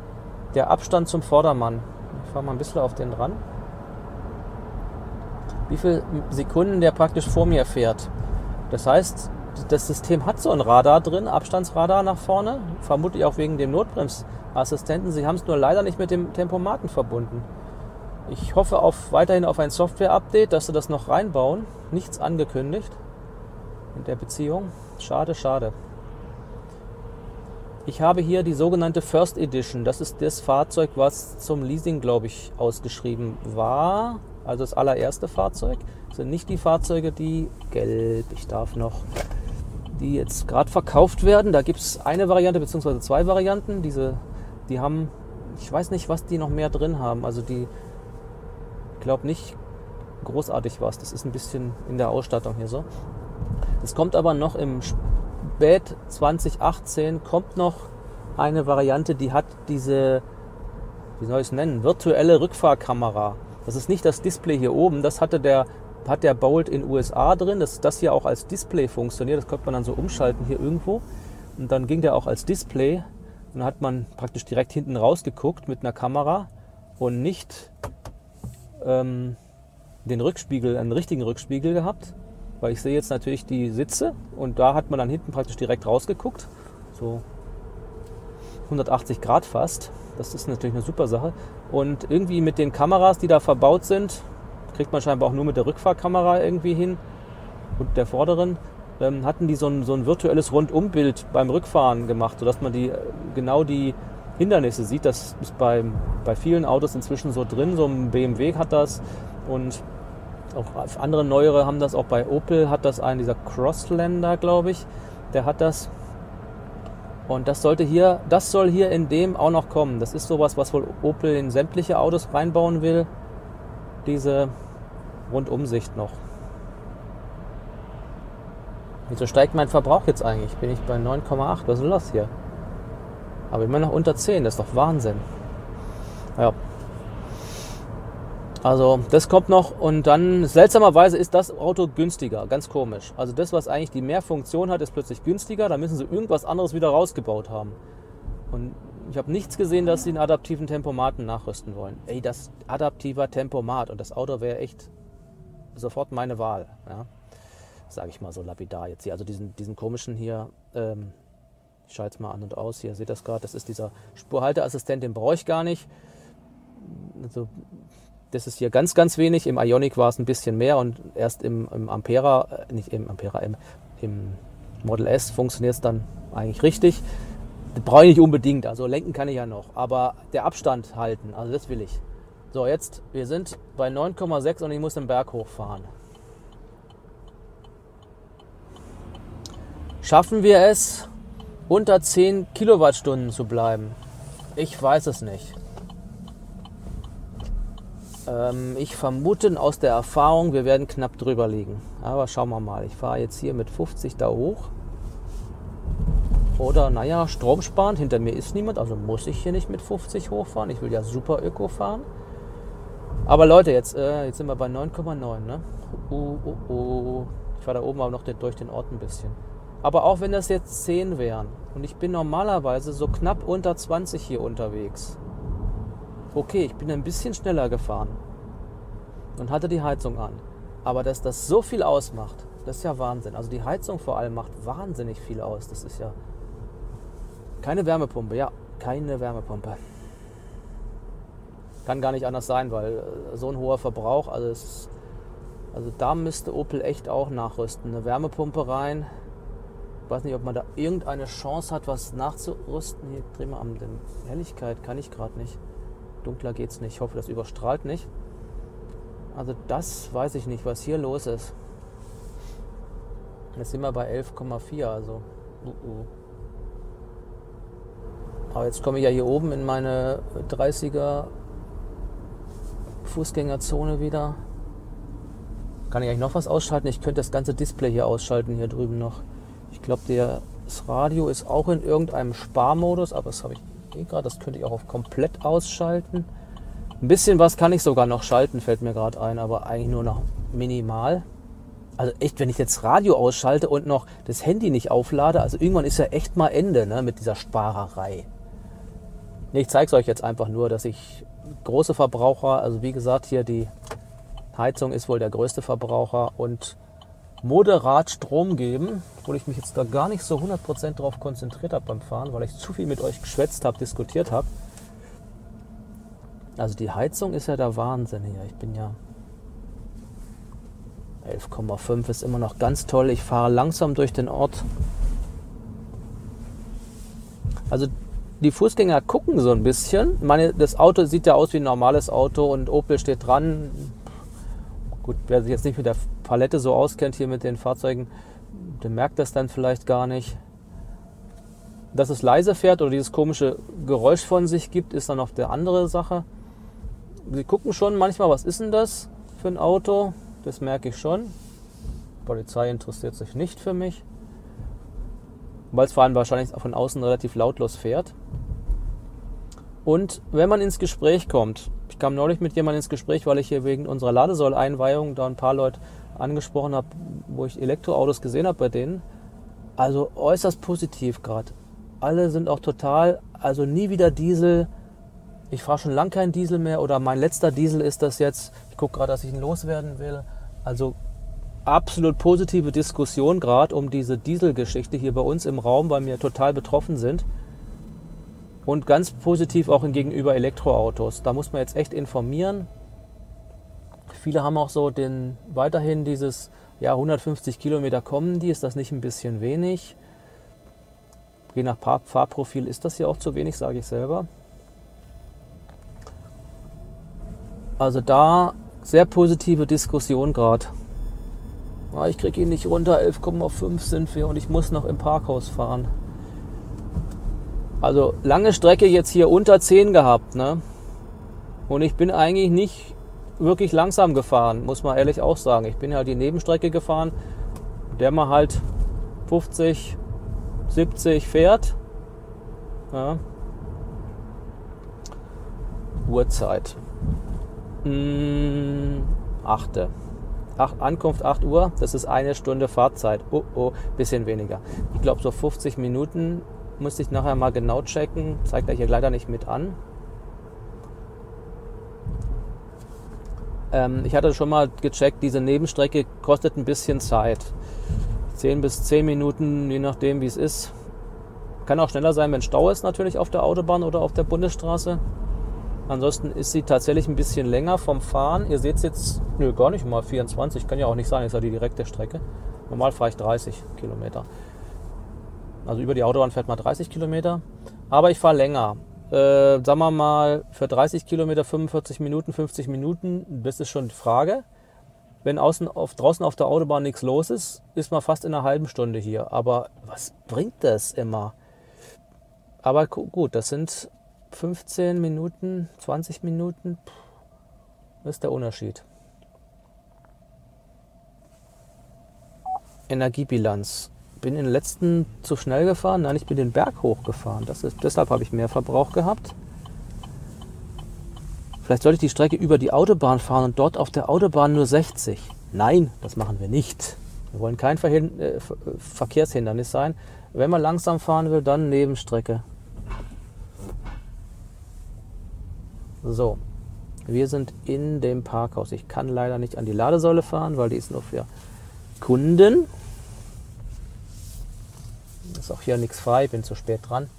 A: der Abstand zum Vordermann. Ich fahre mal ein bisschen auf den ran. Wie viele Sekunden der praktisch vor mir fährt. Das heißt, das System hat so ein Radar drin, Abstandsradar nach vorne, vermutlich auch wegen dem Notbremsassistenten. Sie haben es nur leider nicht mit dem Tempomaten verbunden. Ich hoffe auf, weiterhin auf ein Software-Update, dass sie das noch reinbauen. Nichts angekündigt in der Beziehung. Schade, schade. Ich habe hier die sogenannte First Edition. Das ist das Fahrzeug, was zum Leasing, glaube ich, ausgeschrieben war. Also das allererste Fahrzeug. sind nicht die Fahrzeuge, die gelb, ich darf noch, die jetzt gerade verkauft werden. Da gibt es eine Variante bzw. zwei Varianten. Diese, die haben, ich weiß nicht, was die noch mehr drin haben. Also die, ich glaube nicht großartig was. Das ist ein bisschen in der Ausstattung hier so. Es kommt aber noch im Spät 2018 kommt noch eine Variante, die hat diese, wie soll ich es nennen, virtuelle Rückfahrkamera. Das ist nicht das Display hier oben, das hatte der, hat der Bolt in USA drin, dass das hier auch als Display funktioniert. Das konnte man dann so umschalten hier irgendwo. Und dann ging der auch als Display. Und dann hat man praktisch direkt hinten rausgeguckt mit einer Kamera und nicht ähm, den Rückspiegel, einen richtigen Rückspiegel gehabt. Weil ich sehe jetzt natürlich die Sitze und da hat man dann hinten praktisch direkt rausgeguckt. So 180 Grad fast. Das ist natürlich eine super Sache. Und irgendwie mit den Kameras, die da verbaut sind, kriegt man scheinbar auch nur mit der Rückfahrkamera irgendwie hin und der vorderen, ähm, hatten die so ein, so ein virtuelles Rundumbild beim Rückfahren gemacht, sodass man die, genau die Hindernisse sieht. Das ist bei, bei vielen Autos inzwischen so drin. So ein BMW hat das und auch andere neuere haben das. Auch bei Opel hat das einen, dieser Crosslander, glaube ich, der hat das. Und das sollte hier, das soll hier in dem auch noch kommen. Das ist sowas, was wohl Opel in sämtliche Autos reinbauen will. Diese Rundumsicht noch. Wieso steigt mein Verbrauch jetzt eigentlich? Bin ich bei 9,8? Was ist los hier? Aber immer noch unter 10, das ist doch Wahnsinn. Ja. Also das kommt noch und dann seltsamerweise ist das Auto günstiger, ganz komisch. Also das, was eigentlich die mehr Funktion hat, ist plötzlich günstiger. Da müssen sie irgendwas anderes wieder rausgebaut haben. Und ich habe nichts gesehen, dass sie einen adaptiven Tempomaten nachrüsten wollen. Ey, das adaptiver Tempomat und das Auto wäre echt sofort meine Wahl. Ja? Sage ich mal so lapidar jetzt hier. Also diesen, diesen komischen hier, ähm, ich schalte es mal an und aus hier, seht das gerade, das ist dieser Spurhalteassistent, den brauche ich gar nicht. Also das ist hier ganz, ganz wenig. Im Ionic war es ein bisschen mehr und erst im, im Ampera, äh, nicht im Ampera, im, im Model S funktioniert es dann eigentlich richtig. Brauche ich nicht unbedingt, also lenken kann ich ja noch, aber der Abstand halten, also das will ich. So, jetzt, wir sind bei 9,6 und ich muss den Berg hochfahren. Schaffen wir es, unter 10 Kilowattstunden zu bleiben? Ich weiß es nicht. Ähm, ich vermute aus der Erfahrung, wir werden knapp drüber liegen. Aber schauen wir mal. Ich fahre jetzt hier mit 50 da hoch. Oder naja, stromsparend. Hinter mir ist niemand, also muss ich hier nicht mit 50 hochfahren. Ich will ja super Öko fahren. Aber Leute, jetzt, äh, jetzt sind wir bei 9,9. Ne? Uh, uh, uh. Ich fahre da oben aber noch durch den Ort ein bisschen. Aber auch wenn das jetzt 10 wären und ich bin normalerweise so knapp unter 20 hier unterwegs, okay, ich bin ein bisschen schneller gefahren und hatte die Heizung an. Aber dass das so viel ausmacht, das ist ja Wahnsinn. Also die Heizung vor allem macht wahnsinnig viel aus. Das ist ja keine Wärmepumpe, ja, keine Wärmepumpe. Kann gar nicht anders sein, weil äh, so ein hoher Verbrauch, also, es, also da müsste Opel echt auch nachrüsten. Eine Wärmepumpe rein. Ich weiß nicht, ob man da irgendeine Chance hat, was nachzurüsten. Hier drehen wir an den Helligkeit, kann ich gerade nicht. Dunkler geht es nicht. Ich hoffe, das überstrahlt nicht. Also das weiß ich nicht, was hier los ist. Jetzt sind wir bei 11,4, also. Uh -uh. Aber jetzt komme ich ja hier oben in meine 30er Fußgängerzone wieder. Kann ich eigentlich noch was ausschalten? Ich könnte das ganze Display hier ausschalten, hier drüben noch. Ich glaube, das Radio ist auch in irgendeinem Sparmodus, aber das habe ich eh gerade. Das könnte ich auch auf komplett ausschalten. Ein bisschen was kann ich sogar noch schalten, fällt mir gerade ein, aber eigentlich nur noch minimal. Also echt, wenn ich jetzt Radio ausschalte und noch das Handy nicht auflade, also irgendwann ist ja echt mal Ende ne, mit dieser Sparerei. Ich zeige es euch jetzt einfach nur, dass ich große Verbraucher, also wie gesagt, hier die Heizung ist wohl der größte Verbraucher und moderat Strom geben, obwohl ich mich jetzt da gar nicht so 100% drauf konzentriert habe beim Fahren, weil ich zu viel mit euch geschwätzt habe, diskutiert habe. Also die Heizung ist ja der Wahnsinn hier. Ich bin ja 11,5 ist immer noch ganz toll. Ich fahre langsam durch den Ort. Also die Fußgänger gucken so ein bisschen. Meine, das Auto sieht ja aus wie ein normales Auto und Opel steht dran. Gut, wer sich jetzt nicht mit der Palette so auskennt hier mit den Fahrzeugen, der merkt das dann vielleicht gar nicht. Dass es leise fährt oder dieses komische Geräusch von sich gibt, ist dann noch der andere Sache. Sie gucken schon manchmal, was ist denn das für ein Auto? Das merke ich schon. Die Polizei interessiert sich nicht für mich, weil es vor allem wahrscheinlich von außen relativ lautlos fährt. Und wenn man ins Gespräch kommt, ich kam neulich mit jemandem ins Gespräch, weil ich hier wegen unserer Ladesäuleinweihung da ein paar Leute angesprochen habe, wo ich Elektroautos gesehen habe bei denen. Also äußerst positiv gerade. Alle sind auch total, also nie wieder Diesel. Ich fahre schon lange kein Diesel mehr oder mein letzter Diesel ist das jetzt. Ich gucke gerade, dass ich ihn loswerden will. Also absolut positive Diskussion gerade um diese Dieselgeschichte hier bei uns im Raum, weil wir total betroffen sind. Und ganz positiv auch gegenüber Elektroautos. Da muss man jetzt echt informieren. Viele haben auch so den weiterhin dieses, ja, 150 Kilometer kommen die, ist das nicht ein bisschen wenig? Je nach Fahrprofil ist das ja auch zu wenig, sage ich selber. Also da sehr positive Diskussion gerade. Ah, ich kriege ihn nicht runter, 11,5 sind wir und ich muss noch im Parkhaus fahren. Also lange Strecke jetzt hier unter 10 gehabt. Ne? Und ich bin eigentlich nicht wirklich langsam gefahren, muss man ehrlich auch sagen. Ich bin halt die Nebenstrecke gefahren, der man halt 50, 70 fährt. Ja. Uhrzeit. Hm, achte. Acht, Ankunft 8 Uhr, das ist eine Stunde Fahrzeit. Oh, oh, bisschen weniger. Ich glaube, so 50 Minuten Müsste ich nachher mal genau checken. Zeigt er hier leider nicht mit an. Ähm, ich hatte schon mal gecheckt, diese Nebenstrecke kostet ein bisschen Zeit. 10 bis 10 Minuten, je nachdem wie es ist. Kann auch schneller sein, wenn Stau ist natürlich auf der Autobahn oder auf der Bundesstraße. Ansonsten ist sie tatsächlich ein bisschen länger vom Fahren. Ihr seht es jetzt, nö, gar nicht mal 24, kann ja auch nicht sein, ist ja die direkte Strecke. Normal fahre ich 30 Kilometer. Also über die Autobahn fährt man 30 Kilometer. Aber ich fahre länger. Äh, sagen wir mal, für 30 Kilometer 45 Minuten, 50 Minuten, das ist schon die Frage. Wenn außen auf, draußen auf der Autobahn nichts los ist, ist man fast in einer halben Stunde hier. Aber was bringt das immer? Aber gut, das sind 15 Minuten, 20 Minuten. Ist der Unterschied. Energiebilanz bin in den letzten zu schnell gefahren. Nein, ich bin den Berg hochgefahren. Das ist, deshalb habe ich mehr Verbrauch gehabt. Vielleicht sollte ich die Strecke über die Autobahn fahren und dort auf der Autobahn nur 60. Nein, das machen wir nicht. Wir wollen kein Verhin äh, Verkehrshindernis sein. Wenn man langsam fahren will, dann Nebenstrecke. So, wir sind in dem Parkhaus. Ich kann leider nicht an die Ladesäule fahren, weil die ist nur für Kunden. Ist auch hier nichts frei, bin zu spät dran.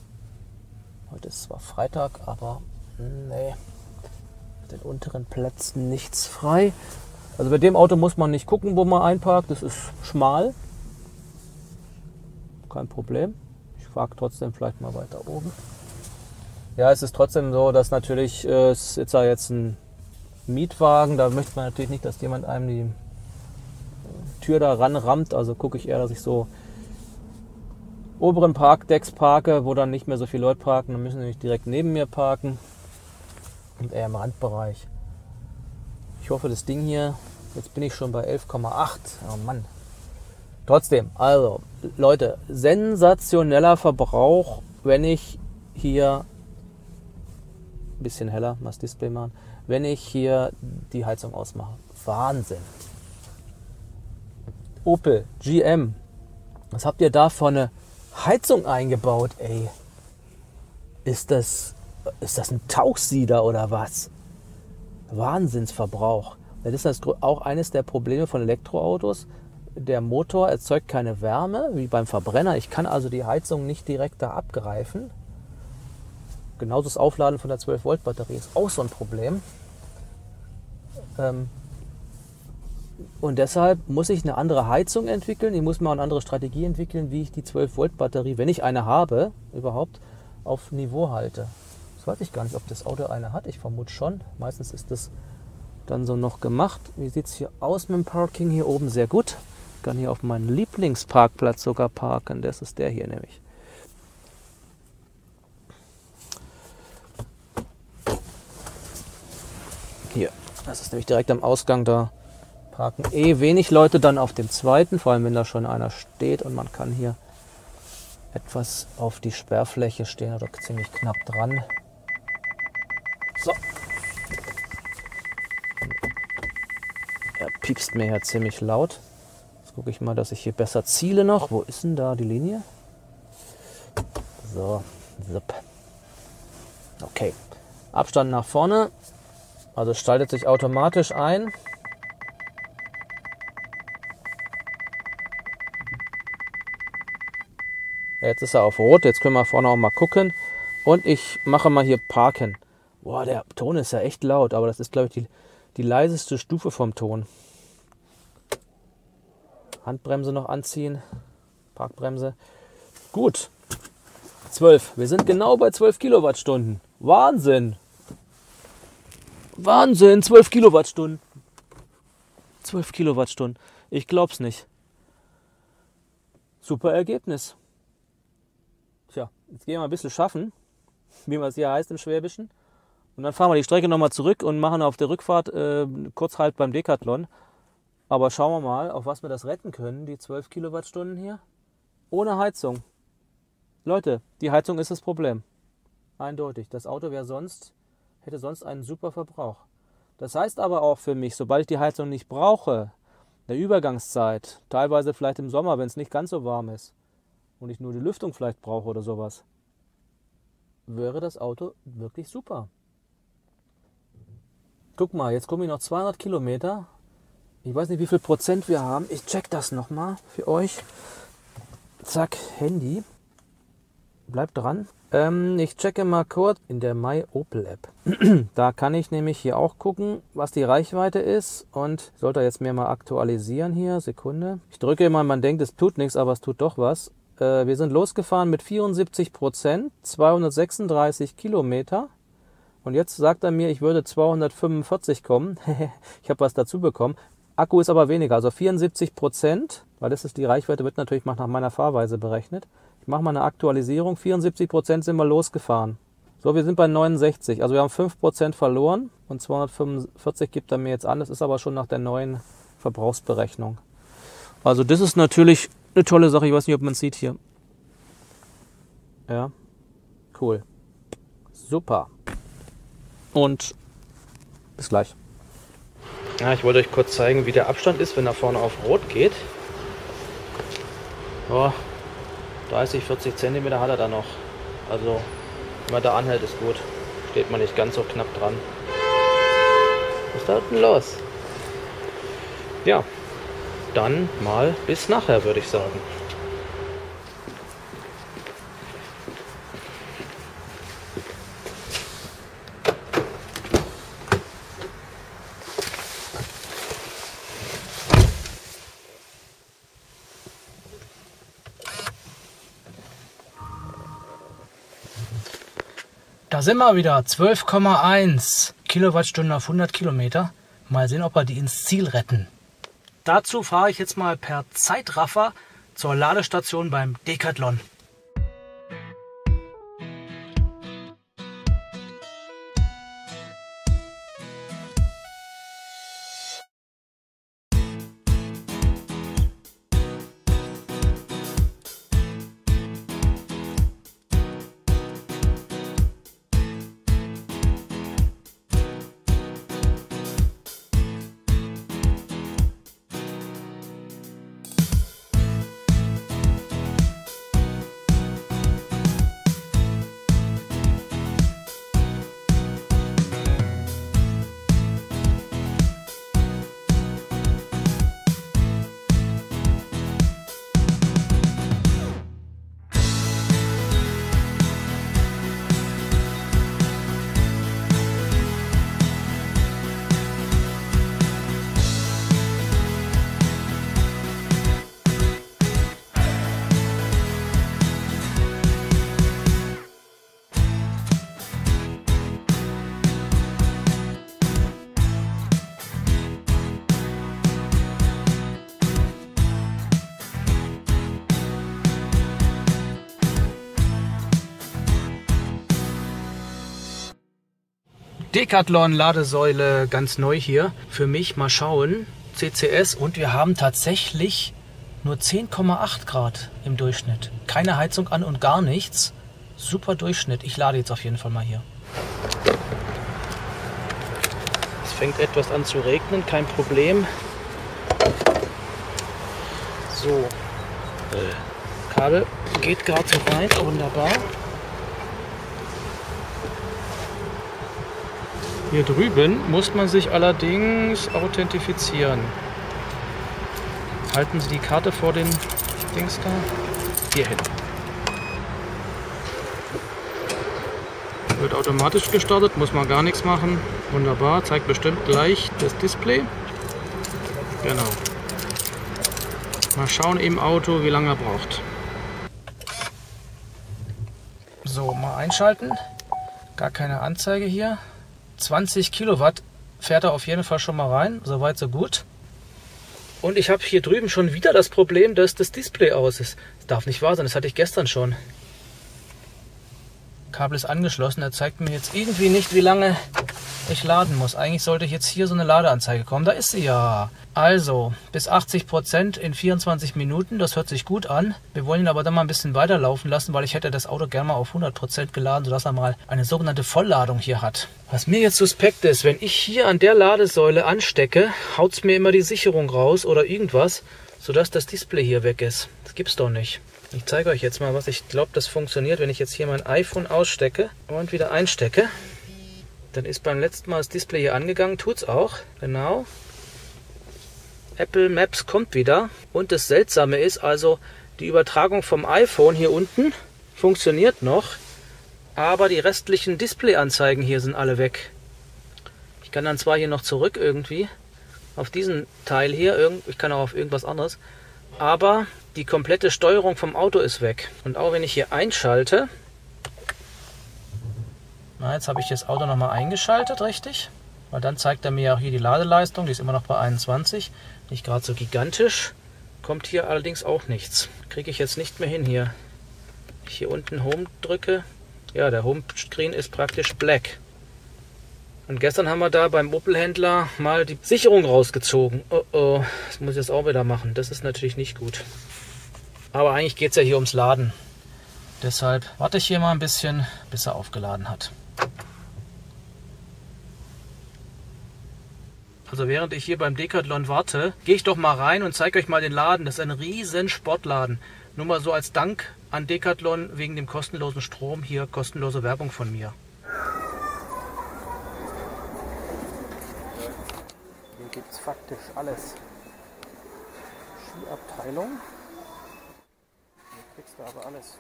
A: Heute ist zwar Freitag, aber nee, den unteren Plätzen nichts frei. Also bei dem Auto muss man nicht gucken, wo man einparkt. Das ist schmal. Kein Problem. Ich fahre trotzdem vielleicht mal weiter oben. Ja, es ist trotzdem so, dass natürlich, äh, es ist ja jetzt ein Mietwagen, da möchte man natürlich nicht, dass jemand einem die Tür da ranrammt. Also gucke ich eher, dass ich so oberen Parkdecks parke, wo dann nicht mehr so viele Leute parken, dann müssen sie nicht direkt neben mir parken und eher im Randbereich. Ich hoffe, das Ding hier, jetzt bin ich schon bei 11,8. Oh Mann. Trotzdem, also Leute, sensationeller Verbrauch, wenn ich hier ein bisschen heller, mal das Display machen, wenn ich hier die Heizung ausmache. Wahnsinn. Opel, GM, was habt ihr da für eine Heizung eingebaut, ey. Ist das, ist das ein Tauchsieder oder was? Wahnsinnsverbrauch. Das ist das auch eines der Probleme von Elektroautos. Der Motor erzeugt keine Wärme, wie beim Verbrenner. Ich kann also die Heizung nicht direkt da abgreifen. Genauso das Aufladen von der 12-Volt-Batterie ist auch so ein Problem. Ähm, und deshalb muss ich eine andere Heizung entwickeln. Ich muss mal eine andere Strategie entwickeln, wie ich die 12-Volt-Batterie, wenn ich eine habe, überhaupt auf Niveau halte. Das weiß ich gar nicht, ob das Auto eine hat. Ich vermute schon. Meistens ist das dann so noch gemacht. Wie sieht es hier aus mit dem Parking? Hier oben sehr gut. Ich kann hier auf meinen Lieblingsparkplatz sogar parken. Das ist der hier nämlich. Hier, das ist nämlich direkt am Ausgang da parken eh wenig Leute dann auf dem zweiten, vor allem wenn da schon einer steht und man kann hier etwas auf die Sperrfläche stehen oder ziemlich knapp dran. So. Er piepst mir ja ziemlich laut. Jetzt gucke ich mal, dass ich hier besser ziele noch. Wo ist denn da die Linie? So, zip. Okay. Abstand nach vorne. Also schaltet sich automatisch ein. Jetzt ist er auf Rot. Jetzt können wir vorne auch mal gucken. Und ich mache mal hier Parken. Boah, der Ton ist ja echt laut, aber das ist, glaube ich, die, die leiseste Stufe vom Ton. Handbremse noch anziehen. Parkbremse. Gut. 12. Wir sind genau bei 12 Kilowattstunden. Wahnsinn. Wahnsinn. 12 Kilowattstunden. 12 Kilowattstunden. Ich glaub's nicht. Super Ergebnis. Tja, jetzt gehen wir ein bisschen schaffen, wie man es hier heißt im Schwäbischen. Und dann fahren wir die Strecke nochmal zurück und machen auf der Rückfahrt äh, kurz halt beim Decathlon. Aber schauen wir mal, auf was wir das retten können, die 12 Kilowattstunden hier. Ohne Heizung. Leute, die Heizung ist das Problem. Eindeutig. Das Auto wäre sonst, hätte sonst einen super Verbrauch. Das heißt aber auch für mich, sobald ich die Heizung nicht brauche, der Übergangszeit, teilweise vielleicht im Sommer, wenn es nicht ganz so warm ist, und ich nur die Lüftung vielleicht brauche oder sowas, wäre das Auto wirklich super. Guck mal, jetzt komme ich noch 200 Kilometer. Ich weiß nicht, wie viel Prozent wir haben. Ich check das nochmal für euch. Zack, Handy. Bleibt dran. Ähm, ich checke mal kurz in der My Opel App. da kann ich nämlich hier auch gucken, was die Reichweite ist. Und sollte jetzt mir mal aktualisieren hier. Sekunde. Ich drücke immer, man denkt, es tut nichts, aber es tut doch was. Äh, wir sind losgefahren mit 74 Prozent, 236 Kilometer. Und jetzt sagt er mir, ich würde 245 kommen. ich habe was dazu bekommen. Akku ist aber weniger, also 74 Prozent, weil das ist die Reichweite, wird natürlich nach meiner Fahrweise berechnet. Ich mache mal eine Aktualisierung. 74 Prozent sind wir losgefahren. So, wir sind bei 69. Also wir haben 5 Prozent verloren und 245 gibt er mir jetzt an. Das ist aber schon nach der neuen Verbrauchsberechnung. Also das ist natürlich eine tolle Sache. Ich weiß nicht, ob man es sieht hier. Ja, cool. Super. Und bis gleich. Ja, ich wollte euch kurz zeigen, wie der Abstand ist, wenn er vorne auf Rot geht. Oh, 30, 40 Zentimeter hat er da noch. Also, wenn man da anhält, ist gut. Steht man nicht ganz so knapp dran. Was ist da unten los? Ja, dann mal bis nachher, würde ich sagen. Sind wir wieder, 12,1 Kilowattstunden auf 100 Kilometer. Mal sehen, ob wir die ins Ziel retten. Dazu fahre ich jetzt mal per Zeitraffer zur Ladestation beim Decathlon. Decathlon Ladesäule ganz neu hier. Für mich mal schauen. CCS und wir haben tatsächlich nur 10,8 Grad im Durchschnitt. Keine Heizung an und gar nichts. Super Durchschnitt. Ich lade jetzt auf jeden Fall mal hier. Es fängt etwas an zu regnen, kein Problem. So. Kabel geht gerade so rein, wunderbar. Hier drüben muss man sich allerdings authentifizieren. Halten Sie die Karte vor den Dings da. Hier hin. Wird automatisch gestartet, muss man gar nichts machen. Wunderbar, zeigt bestimmt gleich das Display. Genau. Mal schauen im Auto, wie lange er braucht. So, mal einschalten. Gar keine Anzeige hier. 20 Kilowatt fährt er auf jeden Fall schon mal rein. Soweit, so gut. Und ich habe hier drüben schon wieder das Problem, dass das Display aus ist. Das darf nicht wahr sein, das hatte ich gestern schon. Kabel ist angeschlossen, er zeigt mir jetzt irgendwie nicht, wie lange ich laden muss. Eigentlich sollte jetzt hier so eine Ladeanzeige kommen. Da ist sie ja. Also, bis 80 Prozent in 24 Minuten, das hört sich gut an. Wir wollen ihn aber dann mal ein bisschen weiterlaufen lassen, weil ich hätte das Auto gerne mal auf 100 Prozent geladen, sodass er mal eine sogenannte Vollladung hier hat. Was mir jetzt suspekt ist, wenn ich hier an der Ladesäule anstecke, haut es mir immer die Sicherung raus oder irgendwas, sodass das Display hier weg ist. Das gibt's doch nicht. Ich zeige euch jetzt mal, was ich glaube, das funktioniert, wenn ich jetzt hier mein iPhone ausstecke und wieder einstecke. Dann ist beim letzten Mal das Display hier angegangen, tut es auch, genau. Apple Maps kommt wieder und das Seltsame ist also, die Übertragung vom iPhone hier unten funktioniert noch, aber die restlichen Displayanzeigen hier sind alle weg. Ich kann dann zwar hier noch zurück irgendwie auf diesen Teil hier, ich kann auch auf irgendwas anderes, aber die komplette Steuerung vom Auto ist weg. Und auch wenn ich hier einschalte, na, jetzt habe ich das Auto nochmal eingeschaltet, richtig? Weil dann zeigt er mir auch hier die Ladeleistung, die ist immer noch bei 21. Nicht gerade so gigantisch. Kommt hier allerdings auch nichts. Kriege ich jetzt nicht mehr hin hier. Ich hier unten Home drücke. Ja, der Homescreen ist praktisch black. Und gestern haben wir da beim Opel-Händler mal die Sicherung rausgezogen. Oh oh, das muss ich jetzt auch wieder machen. Das ist natürlich nicht gut. Aber eigentlich geht es ja hier ums Laden. Deshalb warte ich hier mal ein bisschen, bis er aufgeladen hat. Also während ich hier beim Decathlon warte, gehe ich doch mal rein und zeige euch mal den Laden. Das ist ein riesen Sportladen. Nur mal so als Dank an Decathlon wegen dem kostenlosen Strom. Hier kostenlose Werbung von mir. Hier gibt es faktisch alles. Skiabteilung. Hier kriegst du aber alles.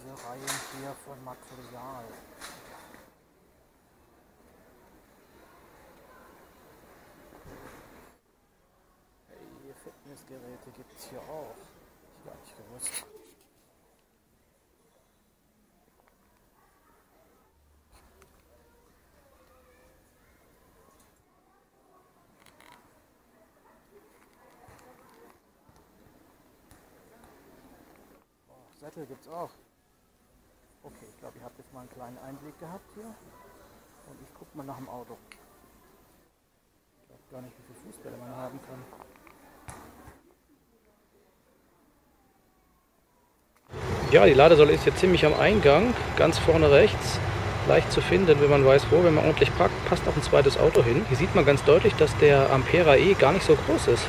A: Reihen hier von Material. Fitnessgeräte gibt es hier auch. Ich gar nicht gewusst. Oh, Sättel gibt es auch. Okay, ich glaube, ihr habt jetzt mal einen kleinen Einblick gehabt hier. Und ich gucke mal nach dem Auto. Ich glaube gar nicht, wie viele Fußbälle man haben kann. Ja, die Ladesäule ist jetzt ziemlich am Eingang, ganz vorne rechts. Leicht zu finden, wenn man weiß wo. Wenn man ordentlich packt, passt auch ein zweites Auto hin. Hier sieht man ganz deutlich, dass der Ampera E gar nicht so groß ist.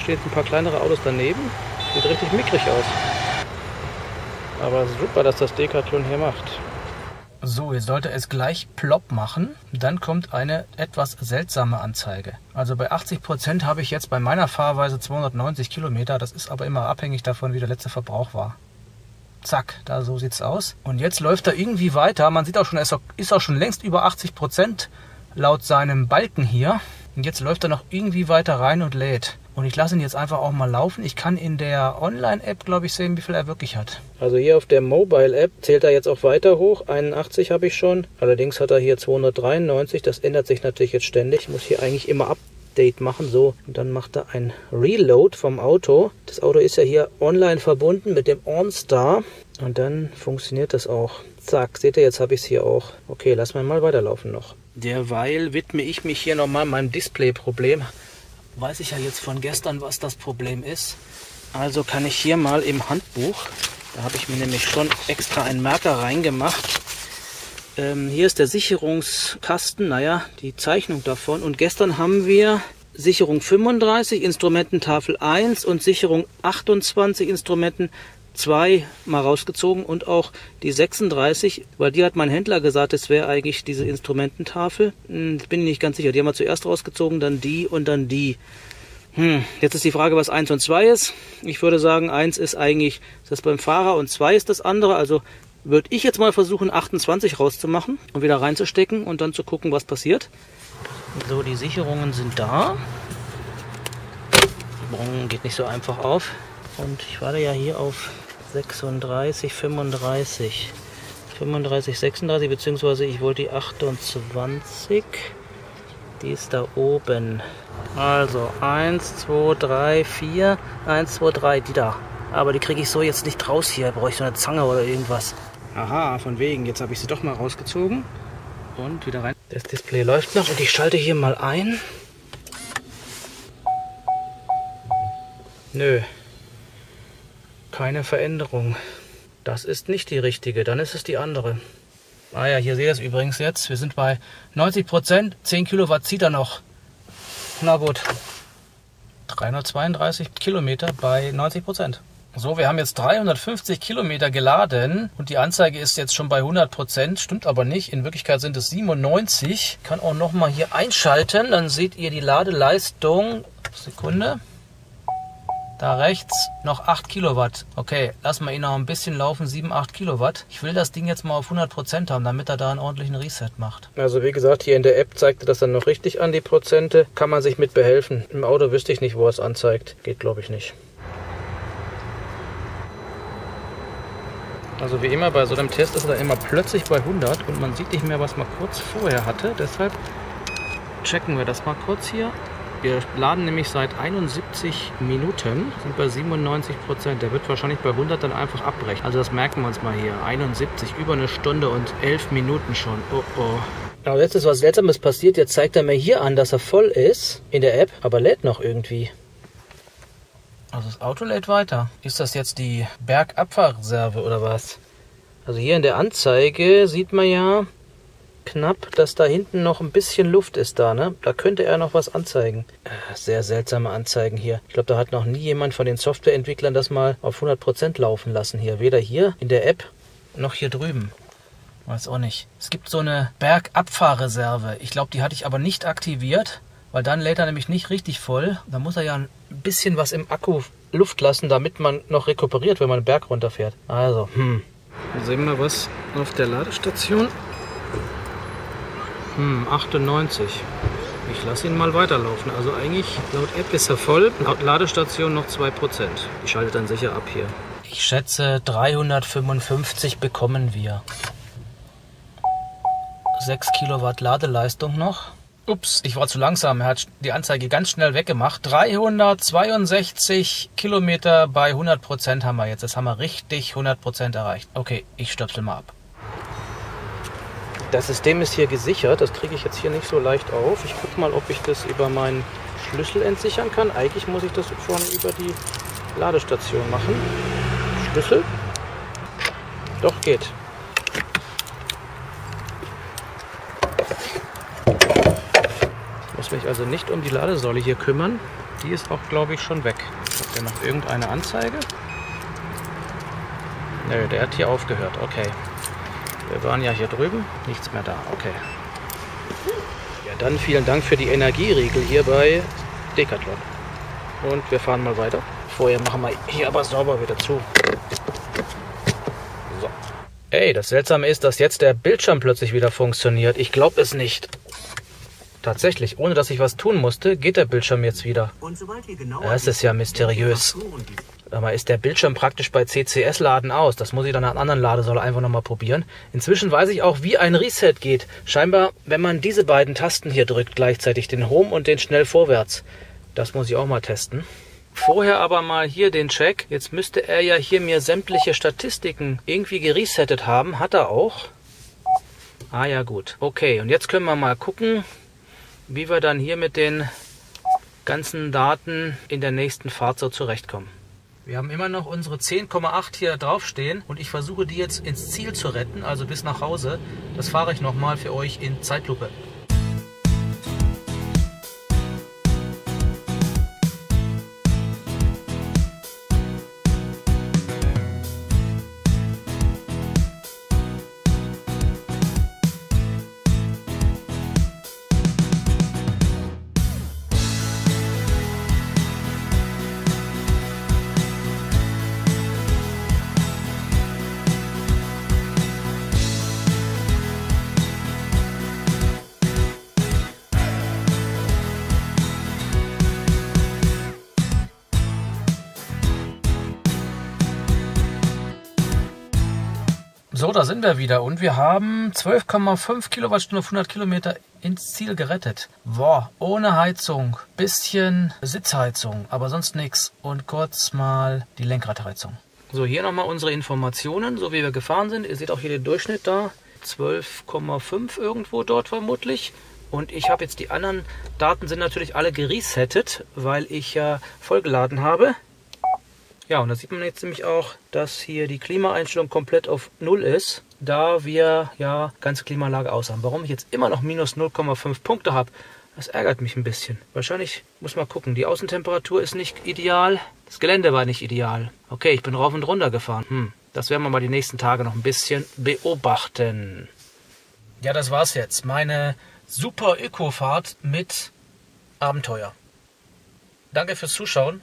A: Stehen ein paar kleinere Autos daneben. Sieht richtig mickrig aus. Aber super, dass das Decathlon hier macht. So, jetzt sollte es gleich plopp machen. Dann kommt eine etwas seltsame Anzeige. Also bei 80 Prozent habe ich jetzt bei meiner Fahrweise 290 Kilometer. Das ist aber immer abhängig davon, wie der letzte Verbrauch war. Zack, da so sieht's aus. Und jetzt läuft er irgendwie weiter. Man sieht auch schon, er ist auch schon längst über 80 Prozent laut seinem Balken hier. Und jetzt läuft er noch irgendwie weiter rein und lädt. Und ich lasse ihn jetzt einfach auch mal laufen. Ich kann in der Online-App, glaube ich, sehen, wie viel er wirklich hat. Also hier auf der Mobile-App zählt er jetzt auch weiter hoch. 81 habe ich schon. Allerdings hat er hier 293. Das ändert sich natürlich jetzt ständig. Ich muss hier eigentlich immer Update machen. So, und dann macht er ein Reload vom Auto. Das Auto ist ja hier online verbunden mit dem OnStar. Und dann funktioniert das auch. Zack, seht ihr, jetzt habe ich es hier auch. Okay, lassen wir mal weiterlaufen noch. Derweil widme ich mich hier nochmal meinem Display-Problem. Weiß ich ja jetzt von gestern, was das Problem ist. Also kann ich hier mal im Handbuch, da habe ich mir nämlich schon extra einen Marker reingemacht. Ähm, hier ist der Sicherungskasten, naja, die Zeichnung davon. Und gestern haben wir Sicherung 35, Instrumententafel 1 und Sicherung 28, Instrumenten 2 mal rausgezogen und auch die 36, weil die hat mein Händler gesagt, es wäre eigentlich diese Instrumententafel. Hm, bin ich nicht ganz sicher. Die haben wir zuerst rausgezogen, dann die und dann die. Hm, jetzt ist die Frage, was 1 und 2 ist. Ich würde sagen, 1 ist eigentlich das beim Fahrer und 2 ist das andere. Also würde ich jetzt mal versuchen, 28 rauszumachen und wieder reinzustecken und dann zu gucken, was passiert. So, die Sicherungen sind da. Bon, geht nicht so einfach auf. Und ich warte ja hier auf 36, 35. 35, 36, beziehungsweise ich wollte die 28. Die ist da oben. Also 1, 2, 3, 4. 1, 2, 3, die da. Aber die kriege ich so jetzt nicht raus hier. Brauche ich so eine Zange oder irgendwas. Aha, von wegen. Jetzt habe ich sie doch mal rausgezogen. Und wieder rein. Das Display läuft noch und ich schalte hier mal ein. Nö. Keine Veränderung. Das ist nicht die richtige, dann ist es die andere. Ah ja, hier seht ihr es übrigens jetzt. Wir sind bei 90 Prozent. 10 Kilowatt zieht er noch. Na gut. 332 Kilometer bei 90 Prozent. So, wir haben jetzt 350 Kilometer geladen und die Anzeige ist jetzt schon bei 100 Prozent. Stimmt aber nicht. In Wirklichkeit sind es 97. Ich kann auch noch mal hier einschalten. Dann seht ihr die Ladeleistung. Sekunde. Da rechts noch 8 Kilowatt. Okay, lassen wir ihn noch ein bisschen laufen, 7, 8 Kilowatt. Ich will das Ding jetzt mal auf 100 Prozent haben, damit er da einen ordentlichen Reset macht. Also wie gesagt, hier in der App zeigt er das dann noch richtig an, die Prozente. Kann man sich mit behelfen. Im Auto wüsste ich nicht, wo er es anzeigt. Geht glaube ich nicht. Also wie immer bei so einem Test ist er immer plötzlich bei 100 und man sieht nicht mehr, was man kurz vorher hatte. Deshalb checken wir das mal kurz hier. Wir laden nämlich seit 71 Minuten, sind bei 97 Prozent. Der wird wahrscheinlich bei 100 dann einfach abbrechen. Also das merken wir uns mal hier. 71, über eine Stunde und 11 Minuten schon. Oh oh. Aber jetzt ist was Seltsames passiert. Jetzt zeigt er mir hier an, dass er voll ist in der App, aber lädt noch irgendwie. Also das Auto lädt weiter. Ist das jetzt die Bergabfahrreserve oder was? Also hier in der Anzeige sieht man ja, knapp, dass da hinten noch ein bisschen Luft ist da, ne? Da könnte er noch was anzeigen. Äh, sehr seltsame Anzeigen hier. Ich glaube, da hat noch nie jemand von den Softwareentwicklern das mal auf 100% laufen lassen hier. Weder hier in der App noch hier drüben. Weiß auch nicht. Es gibt so eine Bergabfahrreserve. Ich glaube, die hatte ich aber nicht aktiviert, weil dann lädt er nämlich nicht richtig voll. Da muss er ja ein bisschen was im Akku Luft lassen, damit man noch rekuperiert, wenn man den Berg runterfährt. Also, hm. Sehen wir was auf der Ladestation. Hm, 98. Ich lasse ihn mal weiterlaufen. Also eigentlich laut App ist er voll, laut Ladestation noch 2%. Ich schalte dann sicher ab hier. Ich schätze 355 bekommen wir. 6 Kilowatt Ladeleistung noch. Ups, ich war zu langsam. Er hat die Anzeige ganz schnell weggemacht. 362 Kilometer bei 100% haben wir jetzt. Das haben wir richtig 100% erreicht. Okay, ich stöpsel mal ab. Das System ist hier gesichert, das kriege ich jetzt hier nicht so leicht auf. Ich gucke mal, ob ich das über meinen Schlüssel entsichern kann. Eigentlich muss ich das schon über die Ladestation machen. Schlüssel. Doch, geht. Ich muss mich also nicht um die Ladesäule hier kümmern. Die ist auch, glaube ich, schon weg. Hat der noch irgendeine Anzeige? Nö, der hat hier aufgehört. Okay. Wir waren ja hier drüben, nichts mehr da. Okay. Ja, dann vielen Dank für die Energieriegel hier bei Decathlon. Und wir fahren mal weiter. Vorher machen wir hier aber sauber wieder zu. So. Ey, das Seltsame ist, dass jetzt der Bildschirm plötzlich wieder funktioniert. Ich glaube es nicht. Tatsächlich, ohne dass ich was tun musste, geht der Bildschirm jetzt wieder. Das ist ja mysteriös. Aber ist der Bildschirm praktisch bei CCS-Laden aus? Das muss ich dann an anderen Ladesäule einfach nochmal probieren. Inzwischen weiß ich auch, wie ein Reset geht. Scheinbar, wenn man diese beiden Tasten hier drückt, gleichzeitig den Home und den schnell vorwärts. Das muss ich auch mal testen. Vorher aber mal hier den Check. Jetzt müsste er ja hier mir sämtliche Statistiken irgendwie geresettet haben. Hat er auch. Ah ja gut. Okay, und jetzt können wir mal gucken, wie wir dann hier mit den ganzen Daten in der nächsten Fahrt so zurechtkommen. Wir haben immer noch unsere 10,8 hier draufstehen und ich versuche die jetzt ins Ziel zu retten, also bis nach Hause. Das fahre ich nochmal für euch in Zeitlupe. Da sind wir wieder und wir haben 12,5 Kilowattstunden auf 100 Kilometer ins Ziel gerettet. Boah, ohne Heizung, bisschen Sitzheizung, aber sonst nichts. Und kurz mal die Lenkradheizung. So, hier nochmal unsere Informationen, so wie wir gefahren sind. Ihr seht auch hier den Durchschnitt da, 12,5 irgendwo dort vermutlich. Und ich habe jetzt die anderen Daten sind natürlich alle geresettet, weil ich ja vollgeladen habe. Ja, und da sieht man jetzt nämlich auch, dass hier die Klimaeinstellung komplett auf 0 ist, da wir ja ganze Klimaanlage aus haben. Warum ich jetzt immer noch minus 0,5 Punkte habe, das ärgert mich ein bisschen. Wahrscheinlich muss man gucken. Die Außentemperatur ist nicht ideal. Das Gelände war nicht ideal. Okay, ich bin rauf und runter gefahren. Hm, das werden wir mal die nächsten Tage noch ein bisschen beobachten. Ja, das war's jetzt. Meine super Öko-Fahrt mit Abenteuer. Danke fürs Zuschauen